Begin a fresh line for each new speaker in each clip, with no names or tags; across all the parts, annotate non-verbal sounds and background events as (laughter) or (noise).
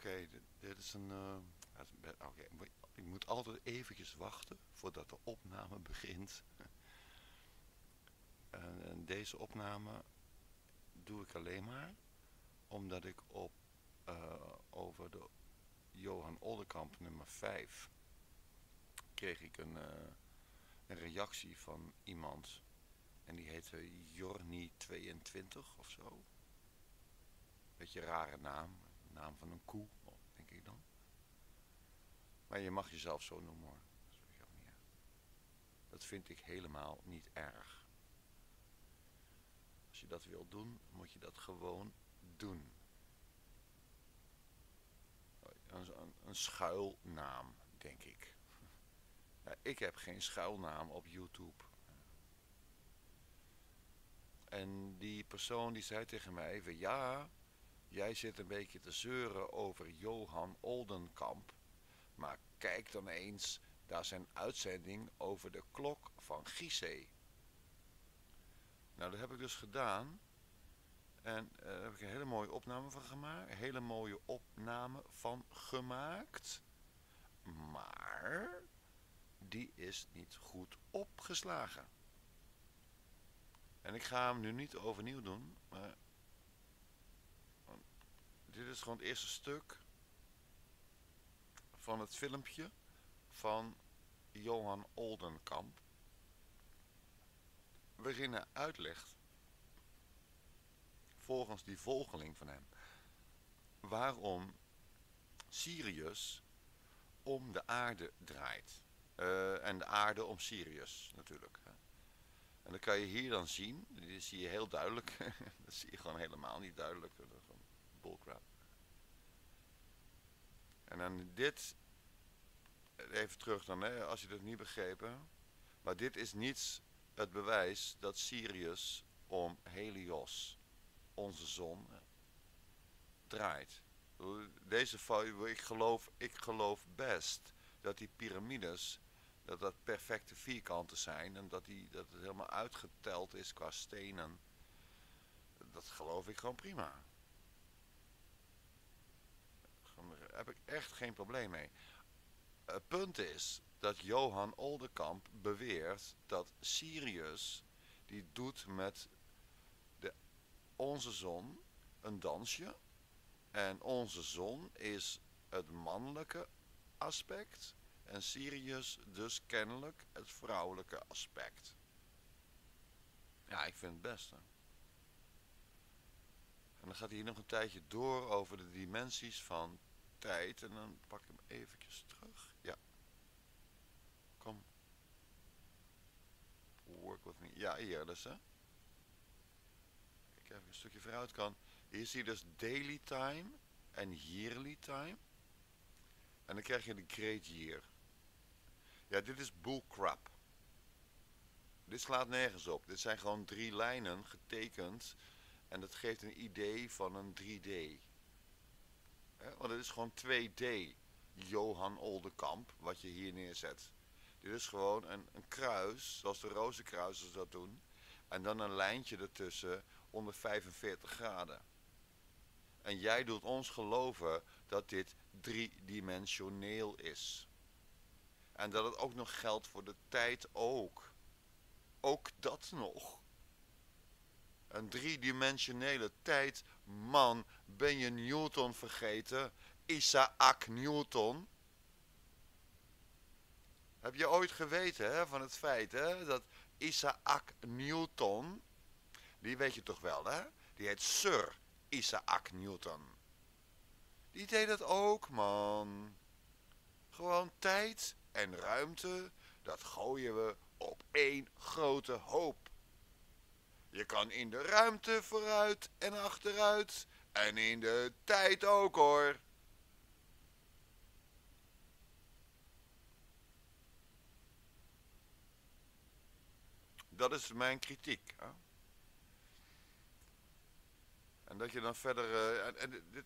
Oké, dit, is een... eh, Oké, ik moet altijd eventjes wachten voordat de opname (laughs) begint. deze opname doe ik alleen maar omdat ik op eh, over de Johan Oldenkamp nummer 5 kreeg ik een, eh, een reactie van iemand en die heette Jorni22 of zo. Beetje rare naam, naam van een koe, denk ik dan. Maar je mag jezelf zo noemen hoor. Dat. Dat vind ik helemaal niet erg. Als je dat wil doen, moet je dat gewoon doen. Een, een, schuilnaam, denk ik. Ja, (laughs) ik heb geen schuilnaam op YouTube. En die persoon die zei tegen mij even, ja, jij zit een beetje te zeuren over Johan Oldenkamp. Maar kijk dan eens naar zijn uitzending over de klok van Gizeh. Nou, dat heb ik dus gedaan. En eh, daar heb ik een hele mooie opname van gemaakt. Een hele mooie opname van gemaakt. Maar die is niet goed opgeslagen. En ik ga hem nu niet overnieuw doen. Maar dit is gewoon het eerste stuk van het filmpje van Johan Oldenkamp. Waarin hij uitlegt, volgens die volgeling van hem, waarom Sirius om de aarde draait. Eh, en de aarde om Sirius natuurlijk. En dan kan je hier dan zien, die zie je heel duidelijk. (laughs) dat zie je gewoon helemaal niet duidelijk. Dat is gewoon bullcrap. En dan dit, even terug dan, hè, als je het niet begrepen. Maar dit is niet het bewijs dat Sirius om Helios, onze zon, draait. Deze ik geloof, ik geloof best dat die piramides, dat dat perfecte vierkanten zijn en dat, die, dat het helemaal uitgeteld is qua stenen. Dat geloof ik gewoon prima. Gewoon, Daar heb ik echt geen probleem mee. Het punt is dat Johan Oldenkamp beweert dat Sirius, die doet met de, onze zon een dansje. En onze zon is het mannelijke aspect. En Sirius dus kennelijk het vrouwelijke aspect. Ja, ik vind het beste. En dan gaat hij hier nog een tijdje door over de dimensies van tijd. En dan pak ik hem eventjes terug. Ja. Kom. Work with me. Ja, hier dus hè. Kijk even een stukje vooruit kan. Hier zie je dus daily time en yearly time. En dan krijg je de great year. Ja, dit is bullcrap. Dit slaat nergens op. Dit zijn gewoon drie lijnen getekend. En dat geeft een idee van een 3D. Want het is gewoon 2D. Johan Oldenkamp, wat je hier neerzet. Dit is gewoon een, een kruis, zoals de rozenkruisers dat doen. En dan een lijntje ertussen onder 45 graden. En jij doet ons geloven dat dit driedimensioneel is. En dat het ook nog geldt voor de tijd ook. Ook dat nog. Een driedimensionele tijd. Man, ben je Newton vergeten? Isaac Newton. Heb je ooit geweten hè, van het feit hè, dat Isaac Newton, die weet je toch wel hè, die heet Sir Isaac Newton. Die deed dat ook man. Gewoon tijd en ruimte, dat gooien we op één grote hoop. Je kan in de ruimte vooruit en achteruit en in de tijd ook hoor. Dat is mijn kritiek. Hè? En dat je dan verder... eh, dit,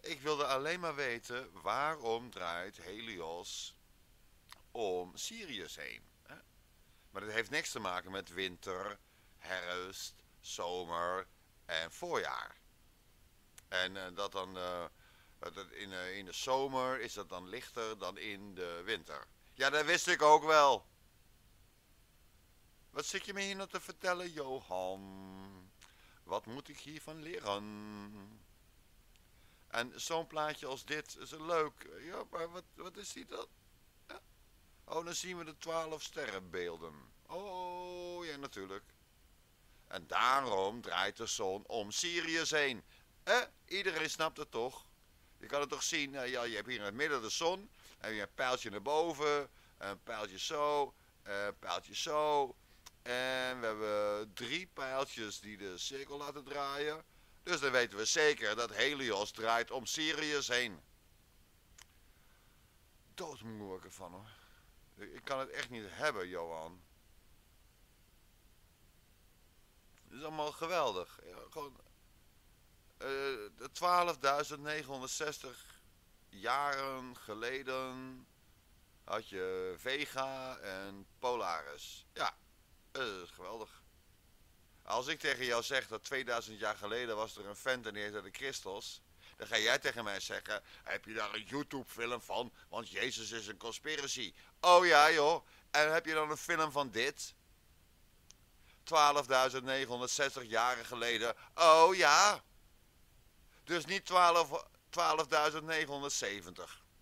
ik wilde alleen maar weten waarom draait Helios om Sirius heen. Hè? Maar dat heeft niks te maken met winter, herfst, zomer en voorjaar. En eh, dat dan, eh, in, eh, in de zomer is dat dan lichter dan in de winter. Ja, dat wist ik ook wel. Wat zit je me hier nou te vertellen, Johan? Wat moet ik hiervan leren? En zo'n plaatje als dit is leuk. Ja, maar wat, wat is die dan? Oh, dan zien we de twaalf sterrenbeelden. Oh, ja, natuurlijk. En daarom draait de zon om Sirius heen. Eh, iedereen snapt het toch? Je kan het toch zien, eh, ja, je hebt hier in het midden de zon. En je hebt een pijltje naar boven, een pijltje zo, een pijltje zo. En we hebben drie pijltjes die de cirkel laten draaien. Dus dan weten we zeker dat Helios draait om Sirius heen. Doodmoe ervan hoor. Ik kan het echt niet hebben, Johan. Het is allemaal geweldig. Ja, gewoon, 12.960 jaren geleden had je Vega en Polaris. Ja, uh, geweldig. Als ik tegen jou zeg dat 2000 jaar geleden was er een vent en die de Christos... Dan ga jij tegen mij zeggen, heb je daar een YouTube film van? Want Jezus is een conspiracy. Oh ja joh, en heb je dan een film van dit? 12.960 jaren geleden. Oh ja. Dus niet 12, 12.970.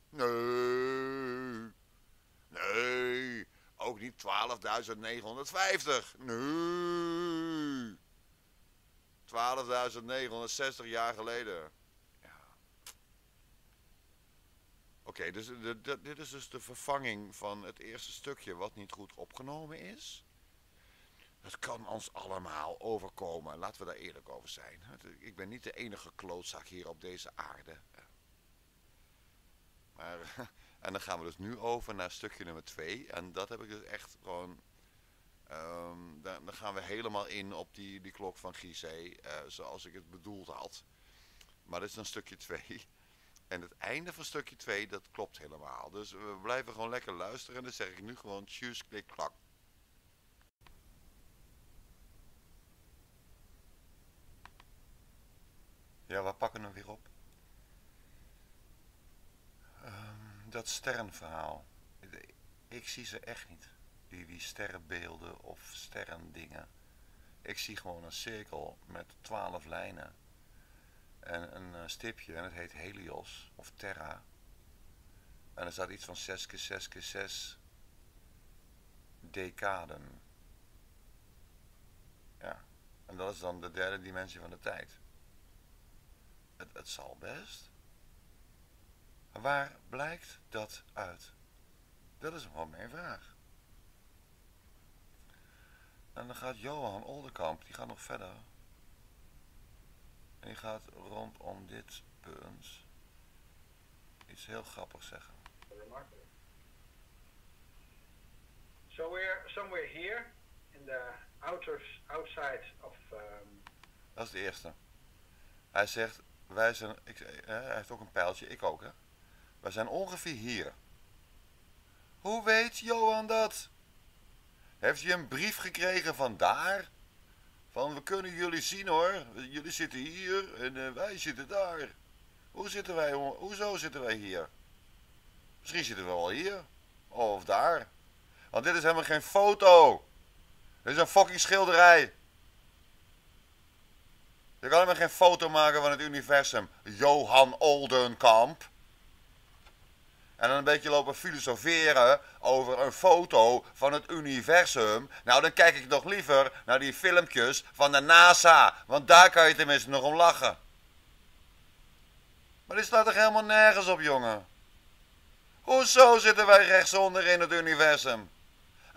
Nee. Nee. Ook niet 12.950. Nee. 12.960 jaar geleden. Ja. Oké, dus dit is dus de vervanging van het eerste stukje wat niet goed opgenomen is. Het kan ons allemaal overkomen. Laten we daar eerlijk over zijn. Ik ben niet de enige klootzak hier op deze aarde. Maar, (laughs) en dan gaan we dus nu over naar stukje nummer 2. En dat heb ik dus echt gewoon... Dan, dan, gaan we helemaal in op die, die klok van Gizeh, uh, zoals ik het bedoeld had. Maar dit is dan stukje 2. (laughs) En het einde van stukje 2, dat klopt helemaal. Dus we blijven gewoon lekker luisteren. En dan zeg ik nu gewoon tjus, klik, klak. Ja, we pakken hem weer op. Um, dat sterrenverhaal. Ik zie ze echt niet. Die, die sterrenbeelden of sterrendingen. Ik zie gewoon een cirkel met twaalf lijnen. En een eh, stipje en het heet Helios of Terra. En er staat iets van 6 keer 6 keer 6 decaden. Ja, en dat is dan de derde dimensie van de tijd. Het, het zal best. Waar blijkt dat uit? Dat is gewoon mijn vraag. En dan gaat Johan Oldenkamp, die gaat nog verder. En die gaat rondom dit punt iets heel grappigs zeggen.
So we're somewhere here in the outer, outside of... Um...
Dat is de eerste. Hij zegt, wij zijn, ik, hij heeft ook een pijltje, ik ook hè. Wij zijn ongeveer hier. Hoe weet Johan dat? Heeft hij een brief gekregen van daar? Van we kunnen jullie zien hoor. Jullie zitten hier en uh, wij zitten daar. Hoe zitten wij, hoezo zitten wij hier? Misschien zitten we wel hier. Of daar. Want dit is helemaal geen foto. Dit is een fucking schilderij. Je kan helemaal geen foto maken van het universum. Johan Oldenkamp. En dan een beetje lopen filosoferen over een foto van het universum. Nou, dan kijk ik nog liever naar die filmpjes van de NASA. Want daar kan je tenminste nog om lachen. Maar dit staat er helemaal nergens op, jongen. Hoezo zitten wij rechtsonder in het universum?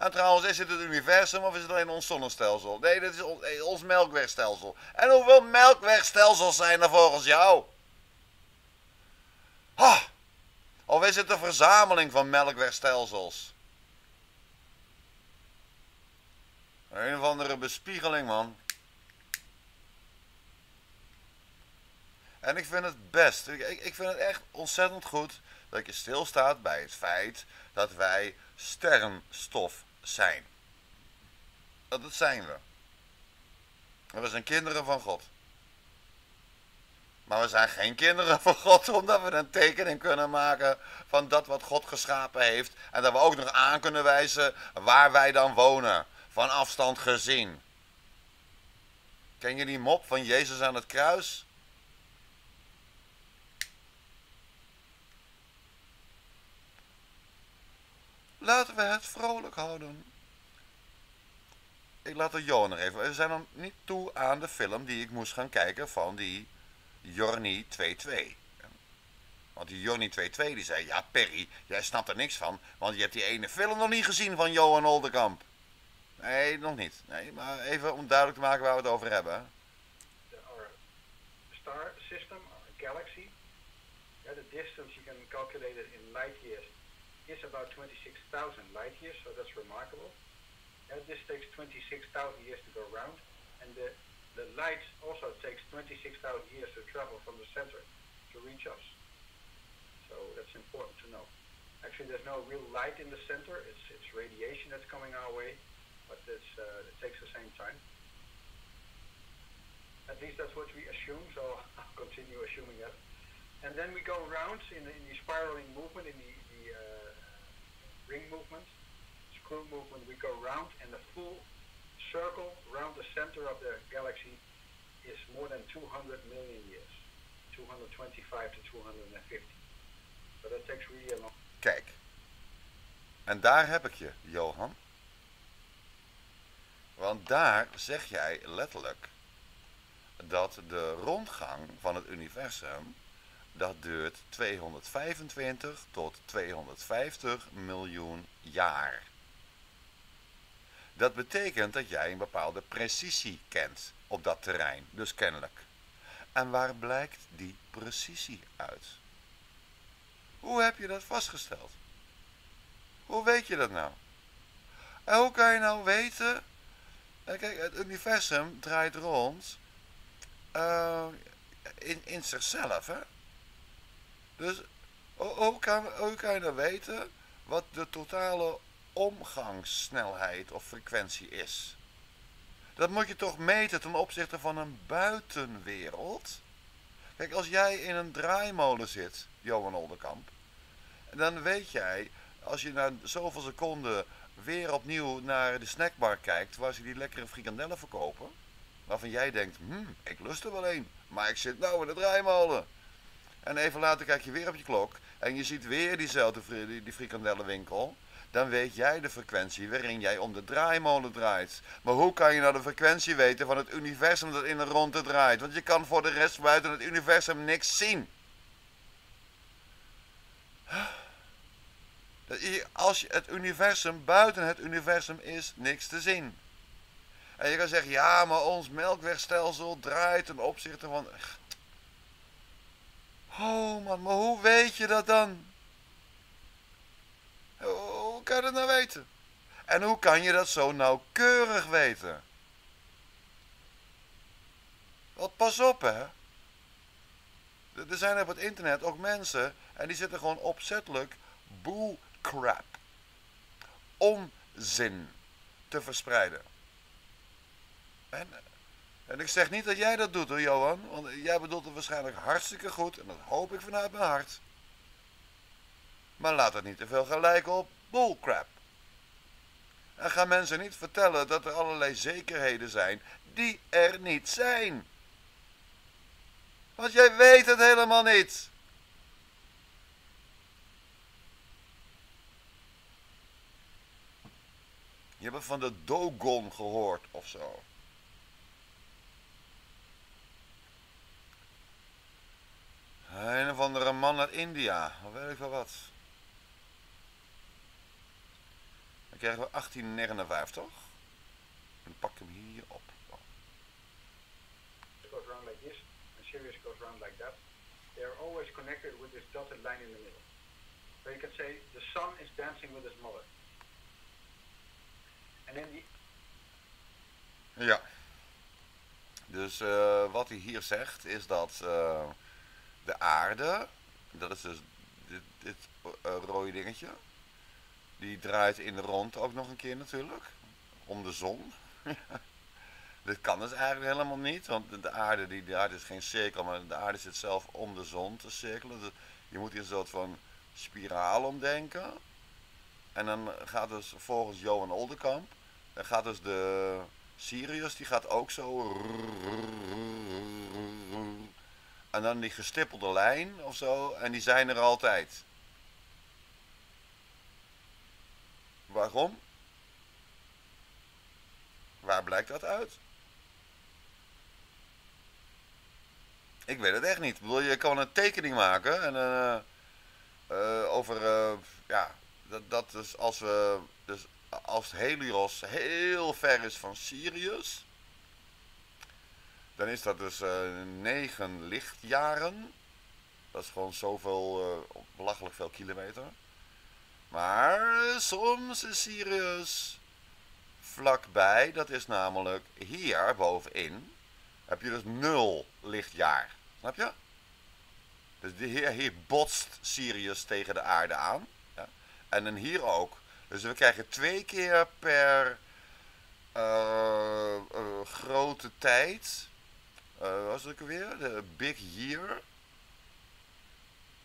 En trouwens, is het het universum of is het alleen ons zonnestelsel? Nee, dit is ons, eh, ons melkwegstelsel. En hoeveel melkwegstelsels zijn er volgens jou? Of is het een verzameling van melkwegstelsels? Een of andere bespiegeling, man. En ik vind het best. Ik, ik vind het echt ontzettend goed dat je stilstaat bij het feit dat wij sterrenstof zijn. Dat, zijn we. We zijn kinderen van God. Maar we zijn geen kinderen van God, (laughs) omdat we een tekening kunnen maken van dat wat God geschapen heeft. En dat we ook nog aan kunnen wijzen waar wij dan wonen, van afstand gezien. Ken je die mop van Jezus aan het kruis? Laten we het vrolijk houden. Ik laat de Johan nog even. We zijn nog niet toe aan de film die ik moest gaan kijken van die Jorni 22. Want die Jorni 22 die zei, ja Perry, jij snapt er niks van, want je hebt die ene film nog niet gezien van Johan Oldenkamp. Nee, nog niet. Nee, maar even om duidelijk te maken waar we het over hebben.
Our star system, our galaxy, yeah, the distance you can calculate in light years is about 26,000 light years, so that's remarkable. Yeah, this takes 26,000 years to go around, and the, the light also takes 26,000 years to travel from the center to reach us. So that's important to know. Actually, there's no real light in the center. It's, it's radiation that's coming our way, but it's, uh, it takes the same time. At least that's what we assume, so (laughs) I'll continue assuming that. And then we go around in the, in the spiraling movement, in the, ring movement, screw movement, we go round, and the full circle around the center of the galaxy is more than 200 million years, 225 to 250. So that takes really a long.
Kijk. En daar heb ik je, Johan. Want daar zeg jij letterlijk dat de rondgang van het universum dat duurt 225 tot 250 miljoen jaar. Dat betekent dat jij een bepaalde precisie kent op dat terrein, dus kennelijk. En waar blijkt die precisie uit? Hoe heb je dat vastgesteld? Hoe weet je dat nou? En hoe kan je nou weten... Kijk, het universum draait rond uh, in, in zichzelf, hè? Dus hoe kan, hoe kan je dan weten wat de totale omgangssnelheid of frequentie is? Dat moet je toch meten ten opzichte van een buitenwereld? Kijk, als jij in een draaimolen zit, Johan Olderkamp, dan weet jij, als je na zoveel seconden weer opnieuw naar de snackbar kijkt, waar ze die lekkere frikandellen verkopen, waarvan jij denkt, hmm, ik lust er wel een, maar ik zit nou in de draaimolen. En even later kijk je weer op je klok en je ziet weer diezelfde die, die frikandellenwinkel. Dan weet jij de frequentie waarin jij om de draaimolen draait. Maar hoe kan je nou de frequentie weten van het universum dat in de ronde draait? Want je kan voor de rest buiten het universum niks zien. Als het universum buiten het universum is, niks te zien. En je kan zeggen, ja, maar ons melkwegstelsel draait ten opzichte van... Oh man, maar hoe weet je dat dan? Hoe kan je dat nou weten? En hoe kan je dat zo nauwkeurig weten? Want pas op hè. Er zijn op het internet ook mensen en die zitten gewoon opzettelijk bullcrap. Onzin te verspreiden. En en ik zeg niet dat jij dat doet hoor Johan, want jij bedoelt het waarschijnlijk hartstikke goed en dat hoop ik vanuit mijn hart. Maar laat het niet te veel gaan lijken op bullcrap. En ga mensen niet vertellen dat er allerlei zekerheden zijn die er niet zijn. Want jij weet het helemaal niet. Je hebt van de Dogon gehoord of zo. Een of andere man uit India, of weet ik wel wat. Dan krijgen we 1859. En pak hem hier op.
goes around like this, and Sirius goes around like that. They are always connected with this dotted line in the middle. So you can say the sun is dancing with his mother. And then the
Ja. Dus uh, wat hij hier zegt is dat uh, de aarde, dat is dus dit, uh, rode dingetje, die draait in de rond ook nog een keer natuurlijk, om de zon. (laughs) Dit kan dus eigenlijk helemaal niet, want de aarde, die, aarde is geen cirkel, maar de aarde zit zelf om de zon te cirkelen. Dus je moet hier een soort van spiraal omdenken. En dan gaat dus volgens Johan Oldenkamp, dan gaat dus de Sirius, die gaat ook zo. En dan die gestippelde lijn of zo, en die zijn er altijd. Waarom? Waar blijkt dat uit? Ik weet het echt niet. Ik bedoel, je kan een tekening maken en uh, over, uh, ja, dat, dat dus als we, dus als Helios heel ver is van Sirius, dan is dat dus negen lichtjaren. Dat is gewoon zoveel, belachelijk veel kilometer. Maar soms is Sirius vlakbij, dat is namelijk hier bovenin, heb je dus nul lichtjaar. Snap je? Dus hier, hier botst Sirius tegen de aarde aan. Ja. En dan hier ook. Dus we krijgen twee keer per grote tijd. Wat is het ook weer? De Big Year.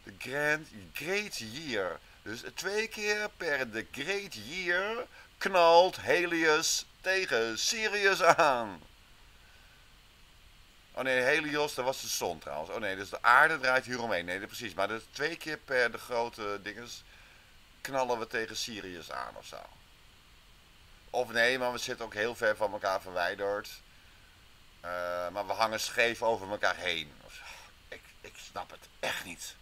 De Grand, Great Year. Dus twee keer per de Great Year knalt Helios tegen Sirius aan. Oh nee, Helios, dat was de zon trouwens. Oh nee, dus de aarde draait hier omheen. Nee, precies. Maar dus twee keer per de grote dinges knallen we tegen Sirius aan of zo. Of nee, maar we zitten ook heel ver van elkaar verwijderd. Uh, maar we hangen scheef over elkaar heen. Ik, ik snap het echt niet.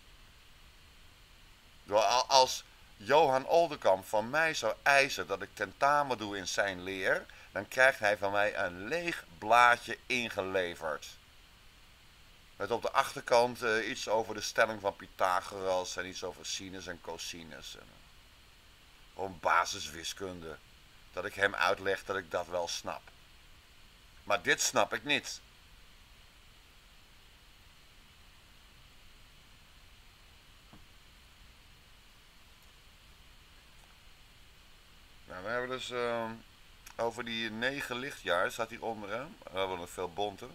Als Johan Oldenkamp van mij zou eisen dat ik tentamen doe in zijn leer, dan krijgt hij van mij een leeg blaadje ingeleverd. Met op de achterkant uh, iets over de stelling van Pythagoras en iets over sinus en cosinus. En, gewoon basiswiskunde. Dat ik hem uitleg dat ik dat wel snap. Maar dit snap ik niet. Nou, we hebben dus uh, over die negen lichtjaar, staat hier onderaan. We hebben nog veel bonter.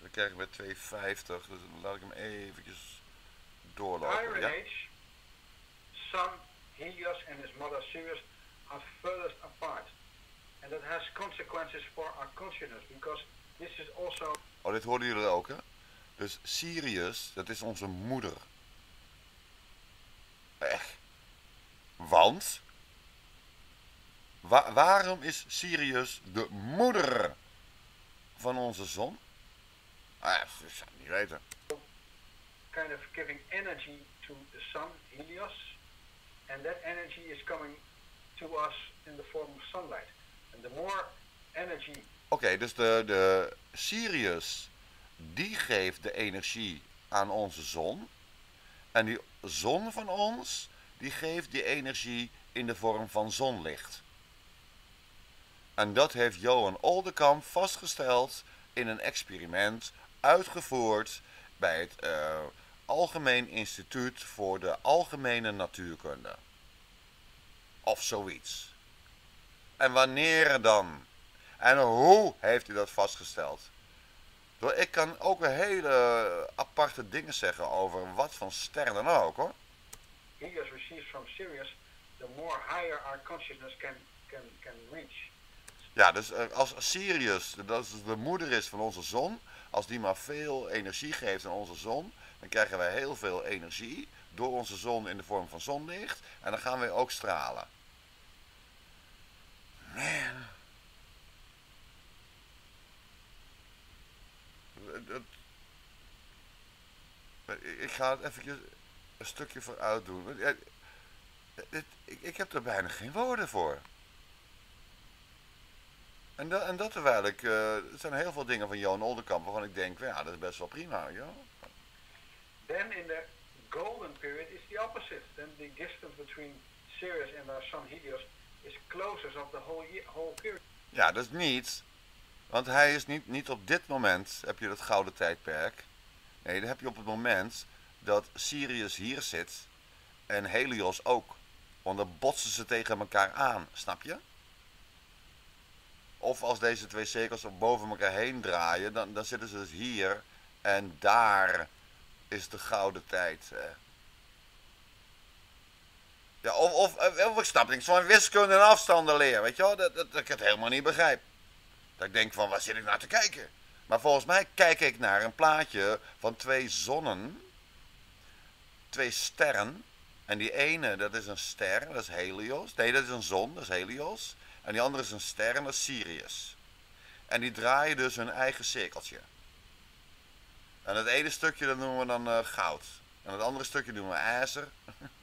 Dan krijgen we 250, dus dan laat ik hem eventjes doorlopen.
Iron ja? Age, Sun, Helios and his mother Sirius are furthest apart. And that has consequences for our consciousness, because this is also...
Oh, dit hoorden jullie ook, hè? Dus Sirius, dat is onze moeder. Echt. Want Wa waarom is Sirius de moeder van onze zon? Ah, dat zou ik niet weten.
Kind of giving energy to the sun, Helios, and that energy is coming to us in the form of sunlight. And the more energy.
Oké, dus de, de Sirius die geeft de energie aan onze zon. En die zon van ons, die geeft die energie in de vorm van zonlicht. En dat heeft Johan Oldenkamp vastgesteld in een experiment uitgevoerd bij het uh, Algemeen Instituut voor de Algemene Natuurkunde. Of zoiets. En wanneer dan? En hoe heeft hij dat vastgesteld? Ik kan ook hele aparte dingen zeggen over wat van ster dan ook hoor.
Helios receives from Sirius, the more higher our consciousness can, can, can reach.
Ja, dus eh, als Sirius, dat is de moeder is van onze zon, als die maar veel energie geeft aan onze zon, dan krijgen wij heel veel energie door onze zon in de vorm van zonlicht en dan gaan wij ook stralen. Man. Ik ga het even een stukje vooruit doen. Ik heb er bijna geen woorden voor. En, dat, en dat terwijl ik, uh, er zijn heel veel dingen van Johan Oldenkamp waarvan ik denk, ja, dat is best wel prima, ja.
Then in the golden period is the opposite. Then the distance between Sirius and our sun Helios is closer of whole, year.
Ja, dat is niet. Want hij is niet, niet op dit moment, heb je dat gouden tijdperk. Nee, dan heb je op het moment dat Sirius hier zit en Helios ook. Want dan botsen ze tegen elkaar aan, snap je? Of als deze twee cirkels boven elkaar heen draaien, dan, dan zitten ze dus hier. En daar is de gouden tijd. Ja, of, of, of ik snap niks van wiskunde en afstanden leren, weet je wel? Dat, dat, ik het helemaal niet begrijp. Dat ik denk van, waar zit ik naar te kijken? Maar volgens mij kijk ik naar een plaatje van twee zonnen. Twee sterren. En die ene, dat is een ster, dat is Helios. Nee, dat is een zon, dat is Helios. En die andere is een ster dat is Sirius. En die draaien dus hun eigen cirkeltje. En het ene stukje dat noemen we dan uh, goud. En het andere stukje noemen we ijzer. (laughs)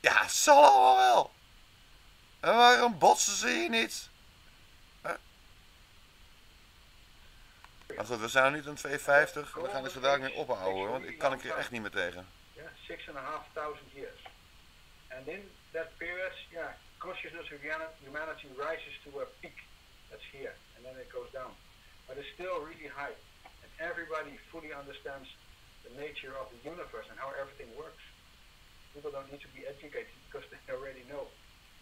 ja, zal allemaal wel. En waarom botsen ze hier niet? Maar goed, we zijn niet aan 250. We gaan er daar mee ophouden, want ik kan ik er echt niet meer tegen.
Yeah, six and a half thousand years. And in that period, yeah, consciousness of humanity rises to a peak. That's here, and then it goes down. But it's still really high. And everybody fully understands the nature of the universe and how everything works. People don't need to be educated because they already know.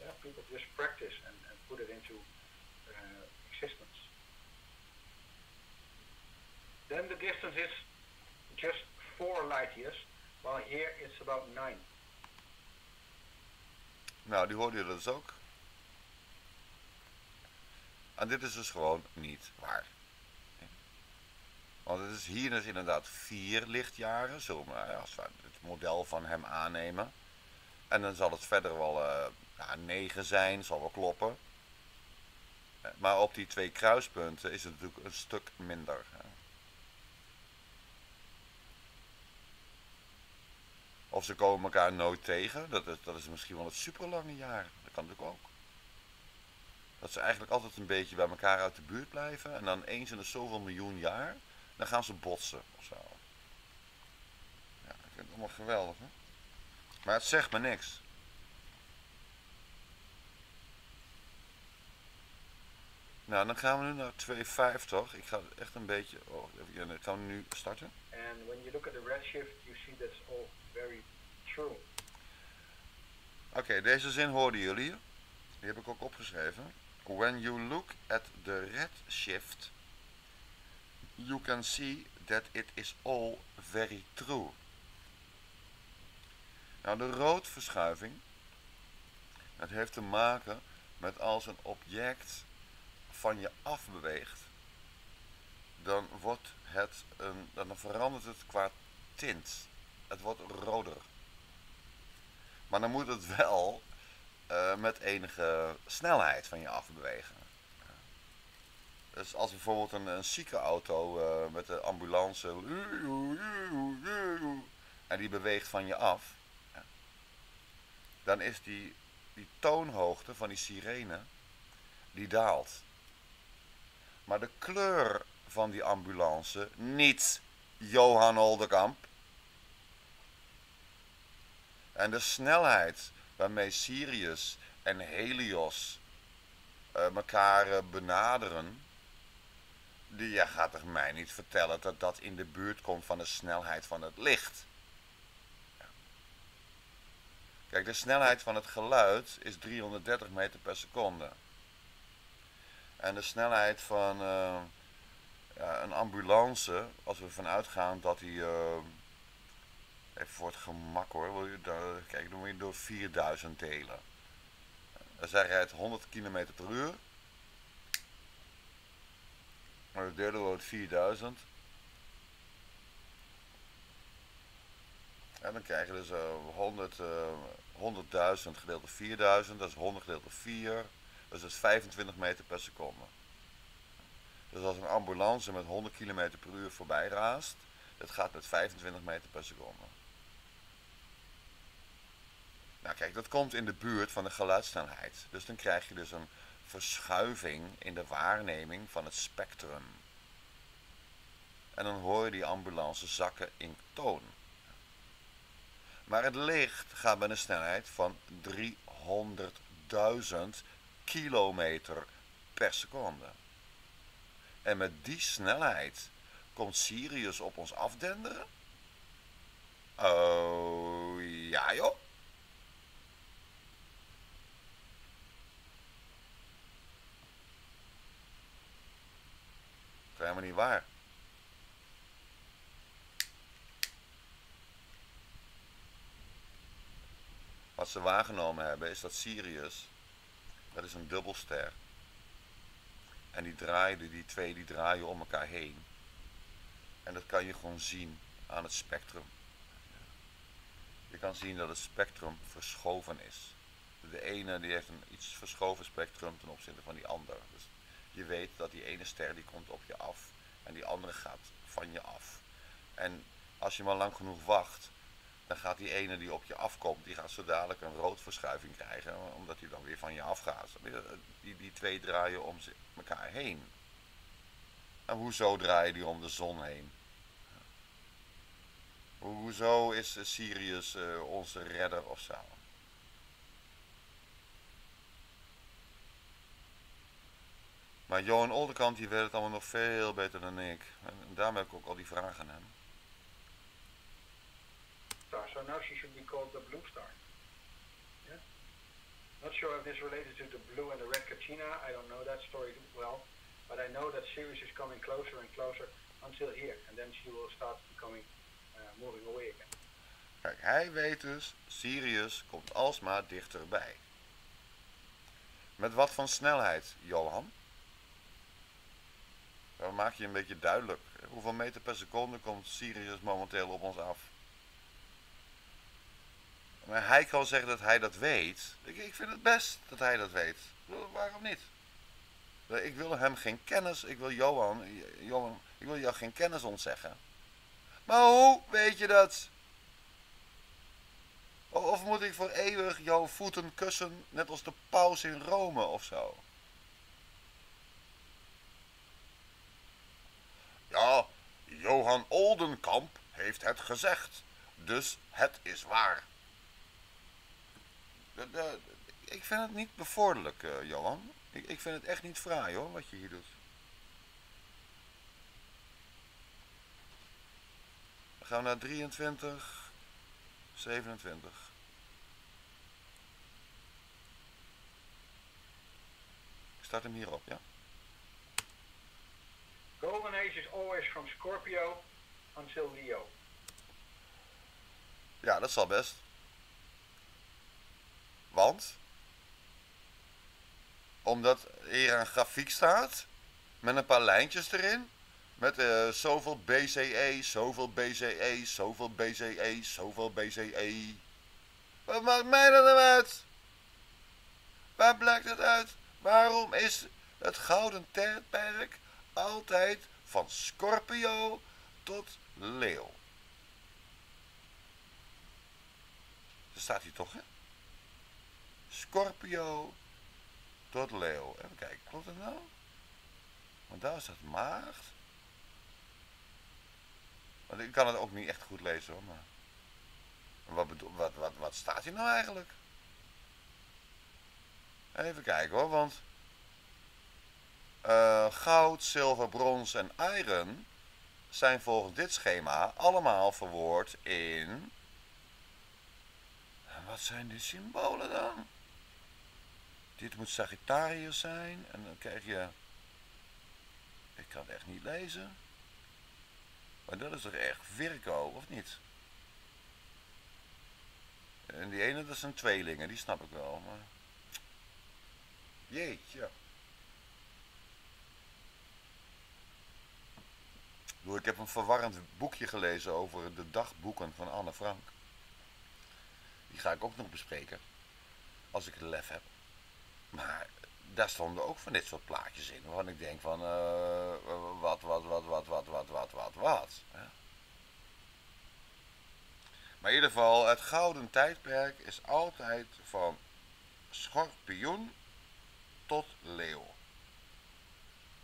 Yeah, people just practice and, and put it into uh, existence. Then the distance is just four light years, while here it's about nine.
Nou, die hoorde je dus ook. En dit is dus gewoon niet waar. Want het is hier dus inderdaad vier lichtjaren, we, als we het model van hem aannemen. En dan zal het verder wel uh, ja, negen zijn, zal wel kloppen. Maar op die twee kruispunten is het natuurlijk een stuk minder. Of ze komen elkaar nooit tegen. Dat is, dat is misschien wel het superlange jaar. Dat kan natuurlijk ook. Dat ze eigenlijk altijd een beetje bij elkaar uit de buurt blijven. En dan eens in de zoveel miljoen jaar, dan gaan ze botsen of zo. Ja, ik vind het allemaal geweldig, hè? Maar het zegt me niks. Nou, dan gaan we nu naar 250. Ik ga echt een beetje... Oh, dan gaan we nu starten.
And when you look at the redshift, you see that's all very true.
Oké, deze zin hoorden jullie. Die heb ik ook opgeschreven. When you look at the redshift, you can see that it is all very true. Nou, de roodverschuiving, dat heeft te maken met als een object van je afbeweegt, dan wordt het een, dan verandert het qua tint. Het wordt roder. Maar dan moet het wel uh, met enige snelheid van je afbewegen. Dus als bijvoorbeeld een, zieke auto uh, met de ambulance en die beweegt van je af, dan is die, die toonhoogte van die sirene, die daalt. Maar de kleur van die ambulance niet, Johan Oldekamp. En de snelheid waarmee Sirius en Helios uh, elkaar uh, benaderen, die, gaat toch mij niet vertellen dat dat in de buurt komt van de snelheid van het licht. Kijk, de snelheid van het geluid is 330 meter per seconde. En de snelheid van uh, ja, een ambulance, als we ervan uitgaan dat die Even voor het gemak hoor. Kijk, dan moet je door 4000 delen. Dan zij rijdt 100 km per uur. De derde wordt 4000. En dan krijg je dus uh, 100, uh, 100.000 gedeeld door 4000. Dat is 100 gedeeld door 4. Dus dat is 25 meter per seconde. Dus als een ambulance met 100 km per uur voorbij raast, dat gaat met 25 meter per seconde. Nou kijk, dat komt in de buurt van de geluidssnelheid. Dus dan krijg je dus een verschuiving in de waarneming van het spectrum. En dan hoor je die ambulance zakken in toon. Maar het licht gaat met een snelheid van 300.000 kilometer per seconde. En met die snelheid komt Sirius op ons afdenderen? Oh, ja joh. Helemaal niet waar. Wat ze waargenomen hebben is dat Sirius, dat is een dubbelster. En die draaien, die twee die draaien om elkaar heen. En dat kan je gewoon zien aan het spectrum. Je kan zien dat het spectrum verschoven is. De ene die heeft een iets verschoven spectrum ten opzichte van die andere. Dus je weet dat die ene ster die komt op je af en die andere gaat van je af. En als je maar lang genoeg wacht, dan gaat die ene die op je afkomt, die gaat zo dadelijk een roodverschuiving krijgen, omdat hij dan weer van je afgaat. Die, die twee draaien om elkaar heen. En hoezo draaien die om de zon heen? Hoezo is Sirius uh, onze redder of zo? Maar Johan Olderkant die weet het allemaal nog veel beter dan ik. En daarom heb ik ook al die vragen aan hem.
Star. So now she should be called the Blue Star. Yeah? Not sure if this related to the blue and the red Katrina. I don't know that story well. But I know that Sirius is coming closer and closer until here. And then she will start becoming uh, moving away again.
Kijk, hij weet dus, Sirius komt alsmaar dichterbij. Met wat van snelheid, Johan? Dan maak je een beetje duidelijk. Hoeveel meter per seconde komt Sirius momenteel op ons af? Maar hij kan zeggen dat hij dat weet. Ik, ik vind het best dat hij dat weet. Waarom niet? Ik wil hem geen kennis, ik wil Johan, Johan, ik wil jou geen kennis ontzeggen. Maar hoe weet je dat? Of moet ik voor eeuwig jouw voeten kussen, net als de paus in Rome of zo? Ja, Johan Oldenkamp heeft het gezegd, dus het is waar. ik vind het niet bevorderlijk, uh, Johan. Ik, ik vind het echt niet fraai hoor, wat je hier doet. Dan gaan we naar 23, 27. Ik start hem hierop, ja.
Age is always from Scorpio until Leo.
Ja, dat zal best. Want? Omdat hier een grafiek staat met een paar lijntjes erin. Met uh, zoveel BCE, zoveel BCE, zoveel BCE, zoveel BCE. Wat maakt mij dat nou uit? Waar blijkt het uit? Waarom is het gouden tijdperk altijd van Scorpio tot Leeuw? Dat staat hier toch, hè? Scorpio tot Leeuw. Even kijken, klopt het nou? Want daar staat maagd. Want ik kan het ook niet echt goed lezen hoor, maar... Wat, wat, wat, wat staat hier nou eigenlijk? Even kijken hoor, want... Uh, goud, zilver, brons en iron zijn volgens dit schema allemaal verwoord in... Wat zijn die symbolen dan? Dit moet Sagittarius zijn en dan krijg je... Ik kan het echt niet lezen. Maar dat is toch echt Virgo, of niet? En die ene, dat zijn tweelingen, die snap ik wel. Maar... Jeetje. Ik heb een verwarrend boekje gelezen over de dagboeken van Anne Frank. Die ga ik ook nog bespreken. Als ik het lef heb. Maar daar stonden ook van dit soort plaatjes in. Waarvan ik denk van, uh, wat, wat, wat, wat, wat, wat, wat, wat, wat. Ja. Maar in ieder geval, het gouden tijdperk is altijd van schorpioen tot leeuw.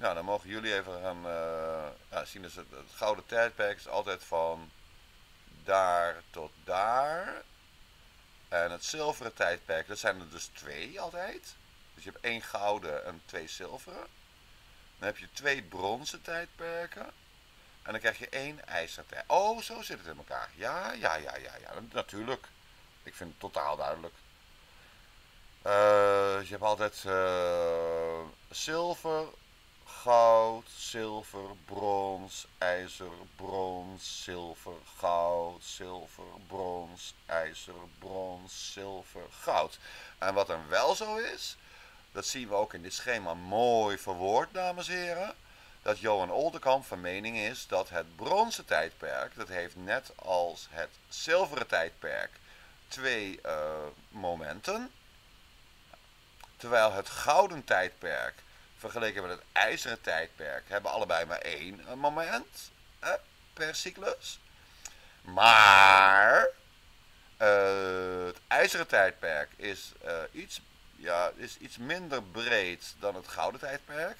Nou, dan mogen jullie even gaan ja, zien. Dus het, gouden tijdperk is altijd van daar tot daar. En het zilveren tijdperk, dat zijn er dus twee altijd. Dus je hebt één gouden en twee zilveren. Dan heb je twee bronzen tijdperken. En dan krijg je één ijzeren tijd. Oh, zo zit het in elkaar. Ja, ja, ja, ja, ja. Natuurlijk. Ik vind het totaal duidelijk. Uh, je hebt altijd uh, zilver, goud, zilver, brons, ijzer, brons, zilver, goud, zilver, brons, ijzer, brons, zilver, goud. En wat dan wel zo is, dat zien we ook in dit schema mooi verwoord, dames en heren. Dat Johan Oldenkamp van mening is dat het bronzen tijdperk, dat heeft net als het zilveren tijdperk twee uh, momenten. Terwijl het gouden tijdperk vergeleken met het ijzeren tijdperk hebben allebei maar één moment per cyclus. Maar uh, het ijzeren tijdperk is, uh, iets, ja, is iets minder breed dan het gouden tijdperk.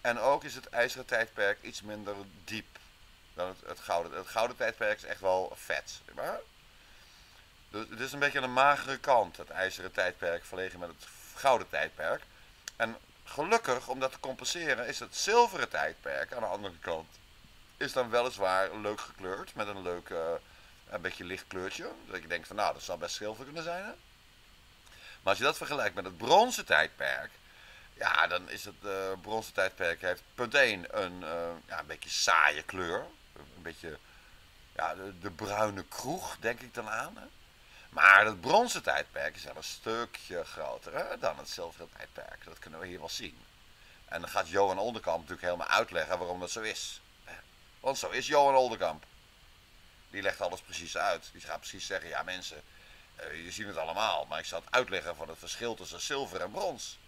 En ook is het ijzeren tijdperk iets minder diep dan het, het gouden. Het gouden tijdperk is echt wel vet. Maar, dus het is een beetje aan de magere kant, het ijzeren tijdperk, vergeleken met het gouden tijdperk. En gelukkig, om dat te compenseren, is het zilveren tijdperk aan de andere kant. Is dan weliswaar leuk gekleurd, met een leuk, uh, een beetje licht kleurtje. Dat je denkt van nou, dat zou best zilver kunnen zijn. Hè? Maar als je dat vergelijkt met het bronzen tijdperk, ja, dan is het uh, bronzen tijdperk heeft punt 1 een, uh, ja, een beetje saaie kleur. Een beetje ja, de, de bruine kroeg, denk ik dan aan. Hè? Maar het bronzen tijdperk is wel een stukje groter hè, dan het zilveren tijdperk. Dat kunnen we hier wel zien. En dan gaat Johan Oldenkamp natuurlijk helemaal uitleggen waarom dat zo is. Want zo is Johan Oldenkamp. Die legt alles precies uit. Die gaat precies zeggen, ja mensen, uh, je ziet het allemaal. Maar ik zal het uitleggen van het verschil tussen zilver en brons.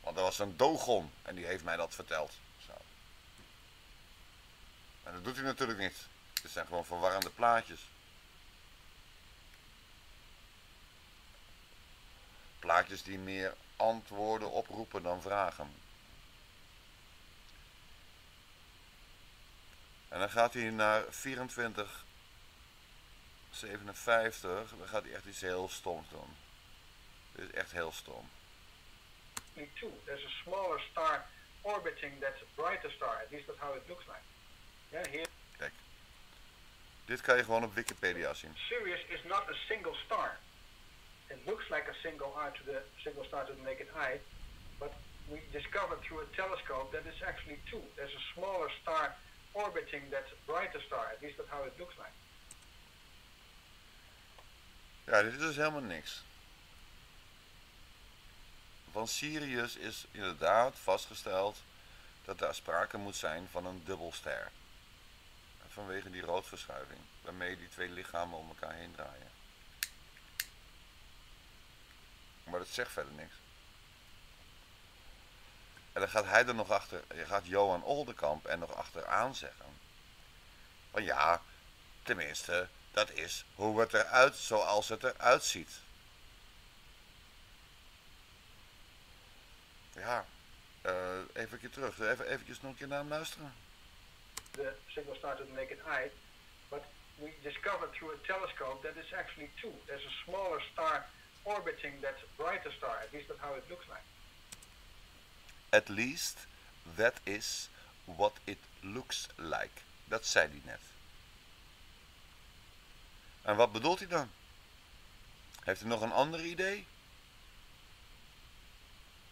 Want er was een Dogon en die heeft mij dat verteld. Zo. En dat doet hij natuurlijk niet. Het zijn gewoon verwarrende plaatjes. Plaatjes die meer antwoorden oproepen dan vragen. En dan gaat hij naar 24, 57. Dan gaat hij echt iets heel stoms doen. Dit is echt heel stom.
Two, there's a smaller star orbiting that brighter star. At least that's how it looks like. Yeah, here.
Kijk. Dit kan je gewoon op Wikipedia zien.
Sirius is not a single star. It looks like a single eye to the single star to the naked eye, but we discovered through a telescope that it's actually two. There's a smaller star orbiting that brighter star. At least that's how it looks like.
Ja, dit is dus helemaal niks. Van Sirius is inderdaad vastgesteld dat daar sprake moet zijn van een dubbelster. Vanwege die roodverschuiving, waarmee die twee lichamen om elkaar heen draaien. Maar dat zegt verder niks. En dan gaat hij er nog achter, je gaat Johan Oldenkamp er nog achteraan zeggen. Van ja, tenminste, dat is hoe het eruit, zoals het eruit ziet. Ja, uh, even terug, even eventjes nog een keer naar hem luisteren.
The signal started to make it eye, but we discovered through a telescope that it's actually two. There's a smaller star orbiting that brighter star. At least that's how it looks like.
At least that is what it looks like. Dat zei hij net. En wat bedoelt hij dan? Heeft hij nog een ander idee?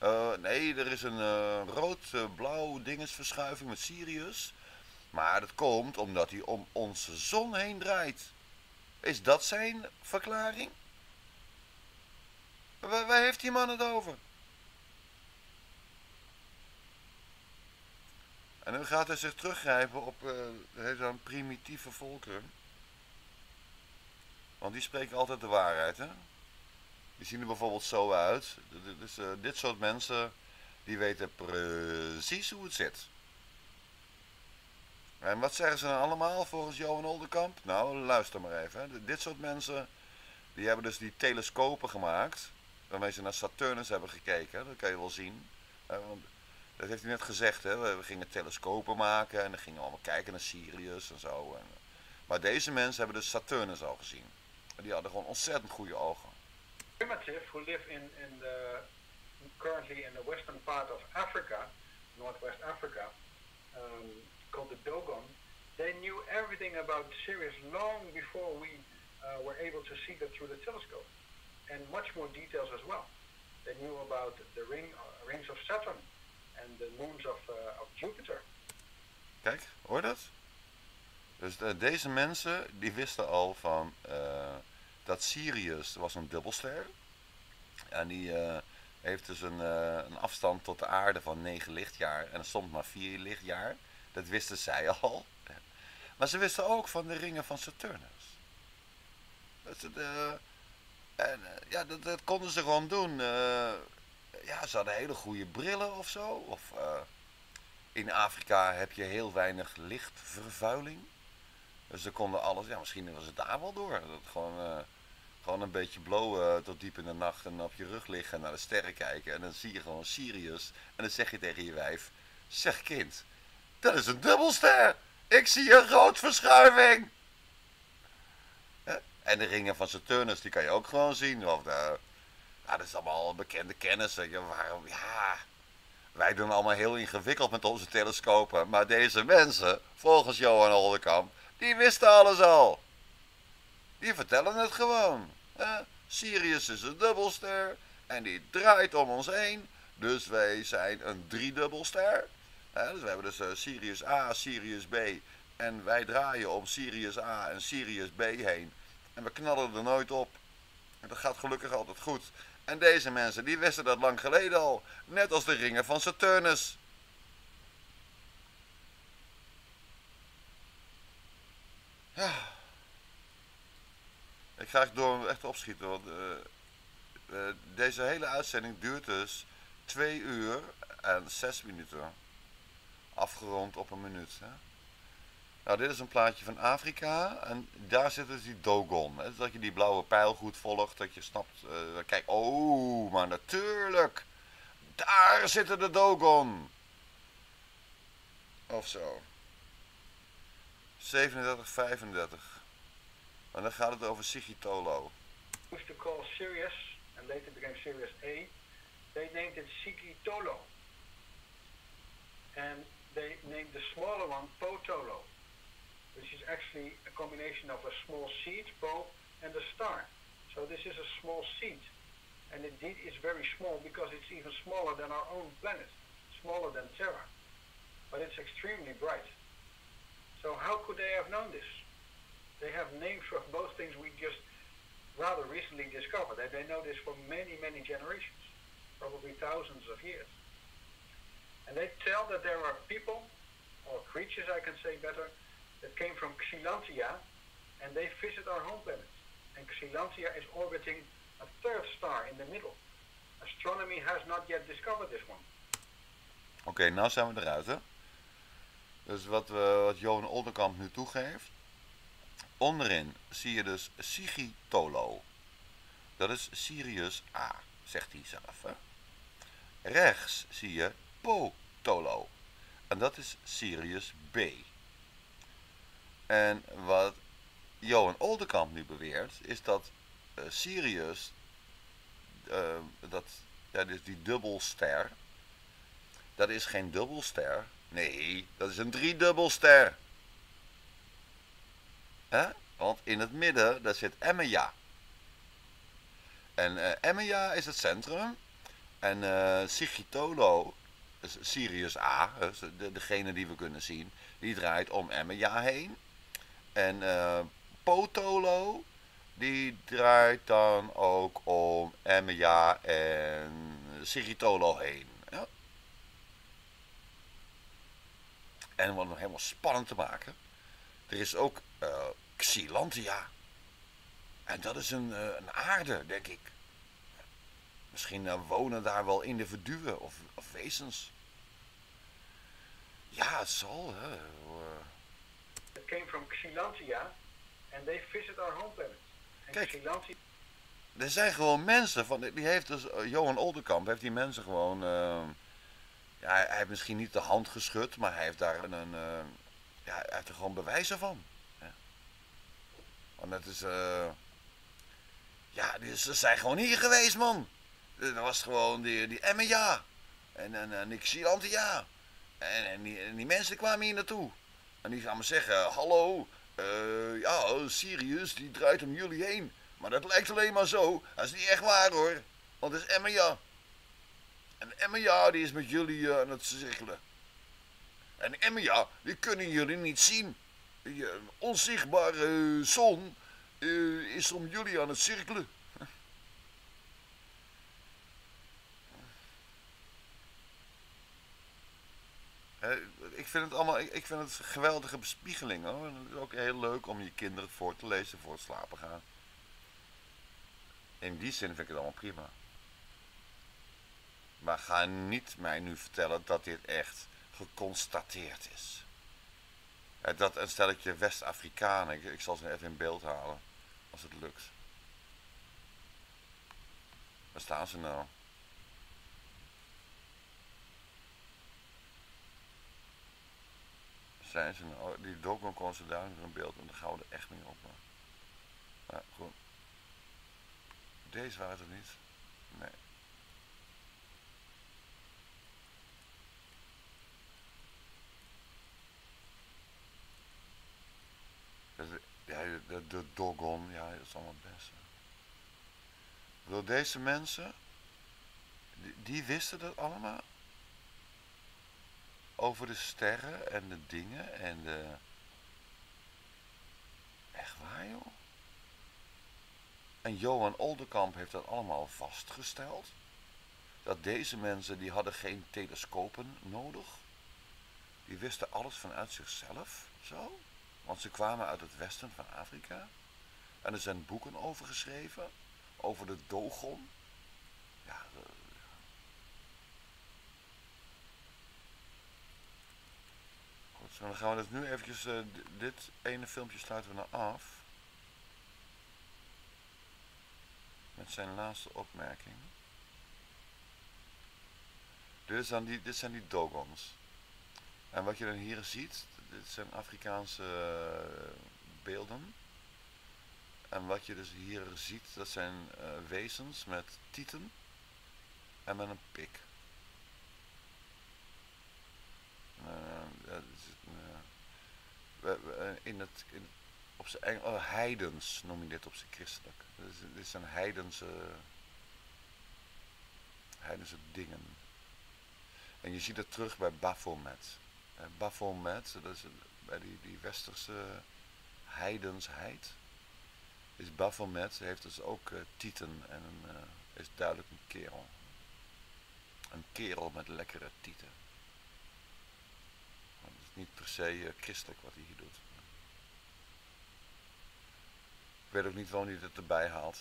Uh, nee, er is een uh, rood-blauw dingesverschuiving met Sirius. Maar dat komt omdat hij om onze zon heen draait. Is dat zijn verklaring? Waar, waar heeft die man het over? En dan gaat hij zich teruggrijpen op uh, primitieve volkeren. Want die spreken altijd de waarheid, hè? Die zien er bijvoorbeeld zo uit. Dus dit soort mensen, die weten precies hoe het zit. En wat zeggen ze dan allemaal volgens Johan Oldenkamp? Nou, luister maar even. Hè. Dit soort mensen, die hebben dus die telescopen gemaakt waarmee ze naar Saturnus hebben gekeken. Dat kan je wel zien. dat heeft hij net gezegd. Hè? We gingen telescopen maken en dan gingen we allemaal kijken naar Sirius en zo. En, maar deze mensen hebben dus Saturnus al gezien. En die hadden gewoon ontzettend goede ogen.
Primitive, who live in, in the, currently in the western part of Africa, northwest Africa, um, called the Dogon, they knew everything about Sirius long before we uh, were able to see that through the telescope. And much more details as well. They knew about the ring, uh, rings of Saturn and the moons of, uh, of Jupiter.
Kijk, hoor dat? Dus de- deze mensen die wisten al van eh, dat Sirius was een dubbelster. En die eh, heeft dus een, eh, een afstand tot de aarde van 9 lichtjaar. En stond maar 4 lichtjaar. Dat wisten zij (laughs) al. Maar ze wisten ook van de ringen van Saturnus. Dat de, en eh, ja, dat, dat konden ze gewoon doen. Eh, ja, ze hadden hele goede brillen of zo. Of, eh, in Afrika heb je heel weinig lichtvervuiling. Dus ze konden alles, ja, misschien was het daar wel door. Dat gewoon, gewoon een beetje blowen tot diep in de nacht en op je rug liggen en naar de sterren kijken. En dan zie je gewoon Sirius. En dan zeg je tegen je wijf: Zeg kind, dat is een dubbelster. Ik zie een roodverschuiving. En de ringen van Saturnus, die kan je ook gewoon zien. Of de, ja, dat is allemaal bekende kennis. Waarom, ja, wij doen allemaal heel ingewikkeld met onze telescopen. Maar deze mensen, volgens Johan Holdekamp, die wisten alles al. Die vertellen het gewoon. Sirius is een dubbelster en die draait om ons heen. Dus wij zijn een driedubbelster. Hè, dus we hebben dus eh, Sirius A, Sirius B. En wij draaien om Sirius A en Sirius B heen. En we knallen er nooit op. En dat gaat gelukkig altijd goed. En deze mensen, die wisten dat lang geleden al. Net als de ringen van Saturnus. Ja. Ik ga echt door echt opschieten, want eh, eh, deze hele uitzending duurt dus 2 uur en 6 minuten. Afgerond op een minuut. Hè? Nou, dit is een plaatje van Afrika en daar zit dus die Dogon. Hè? Dat je die blauwe pijl goed volgt, dat je snapt, eh, kijk, oh, maar natuurlijk, daar zitten de Dogon. Of zo. 37, 35. En dan gaat het over Sigitolo.
used to call Sirius, and later became Sirius A, they named it Sigitolo. And they named the smaller one Potolo, which is actually a combination of a small seed, Po, and a star. So this is a small seed. And indeed it's very small because it's even smaller than our own planet, smaller than Terra. But it's extremely bright. So how could they have known this? They have names for both things we just rather recently discovered. They, they know this for many, many generations, probably thousands of years. And they tell that there are people, or creatures I can say better, that came from Xilantia, and they visit our home planet. And Xilantia is orbiting a third star in the middle. Astronomy has not yet discovered this one.
Oké, nou zijn we eruit, hè? Dus wat, we, wat Johan Oldenkamp nu toegeeft. Onderin zie je dus Sigitolo. Dat is Sirius A, zegt hij zelf. Hè? Rechts zie je Potolo. En dat is Sirius B. En wat Johan Oldenkamp nu beweert, is dat eh, Sirius, eh, dat, ja, dus die dubbelster, dat is geen dubbelster. Nee, dat is een driedubbelster. Hè? Want in het midden, daar zit Emmeja. En eh Emmeja is het centrum. En eh Sigitolo, Sirius A, dus de, degene die we kunnen zien, die draait om Emmeja heen. En eh, Potolo, die draait dan ook om Emmeja en Sigitolo heen. Ja? En om nog helemaal spannend te maken, er is ook eh Xylantia. En dat is een, eh, een aarde, denk ik. Misschien wonen daar wel individuen of, of wezens. Ja, het zal. Hè.
Came from Xilantia, and they visit our home planet. And
Kijk.
Xilantia
Er zijn gewoon mensen van. Die heeft dus, eh, Johan Oldenkamp heeft die mensen gewoon. eh, ja, hij heeft misschien niet de hand geschud, maar hij heeft daar een. een eh, ja, hij heeft er gewoon bewijzen van. Ja. Want het is. eh ja, die, ze zijn gewoon hier geweest, man. Er was gewoon die, die Emmeja. En, en, en die Xilantia. En, en, die, en die mensen kwamen hier naartoe. En die gaan me zeggen: Hallo, eh, ja, Sirius, die draait om jullie heen. Maar dat lijkt alleen maar zo. Dat is niet echt waar hoor. Want het is Emmeja. En Emma, die is met jullie aan het cirkelen. En Emma, die kunnen jullie niet zien. Die onzichtbare zon is om jullie aan het cirkelen. (laughs) ik vind het allemaal, ik, vind het een geweldige bespiegeling hoor. En het is ook heel leuk om je kinderen voor te lezen voor het slapen gaan. In die zin vind ik het allemaal prima. Maar ga niet mij nu vertellen dat dit echt geconstateerd is. Dat een stelletje West-Afrikanen, ik, ik zal ze even in beeld halen, als het lukt. Waar staan ze nou? Zijn ze nou, die Dogon kon ze daar in beeld en we er echt niet op. Maar, maar goed. Deze waren het niet. Nee. Ja, de, de Dogon, ja, dat is allemaal het beste. Wil deze mensen, die, die wisten dat allemaal over de sterren en de dingen en de... Echt waar, joh? En Johan Oldenkamp heeft dat allemaal vastgesteld. Dat deze mensen, die hadden geen telescopen nodig. Die wisten alles vanuit zichzelf, zo. Want ze kwamen uit het westen van Afrika. En er zijn boeken over geschreven. Over de Dogon. Ja, dan gaan we dus nu eventjes, uh, dit ene filmpje sluiten we nou af. Met zijn laatste opmerking. Dit, zijn die, dit zijn die Dogons. En wat je dan hier ziet, dit zijn Afrikaanse uh, beelden. En wat je dus hier ziet, dat zijn uh, wezens met tieten en met een pik. In het, op zijn Engels, oh, heidens noem je dit op zijn christelijk. Dit zijn heidense, heidense dingen. En je ziet het terug bij Baphomet. Uh, Baphomet, dat is bij die, die westerse heidensheid. Is Baphomet, heeft dus ook uh, tieten en is duidelijk een kerel. Een kerel met lekkere tieten niet per se uh, christelijk wat hij hier doet. Ik weet ook niet waarom hij het erbij haalt.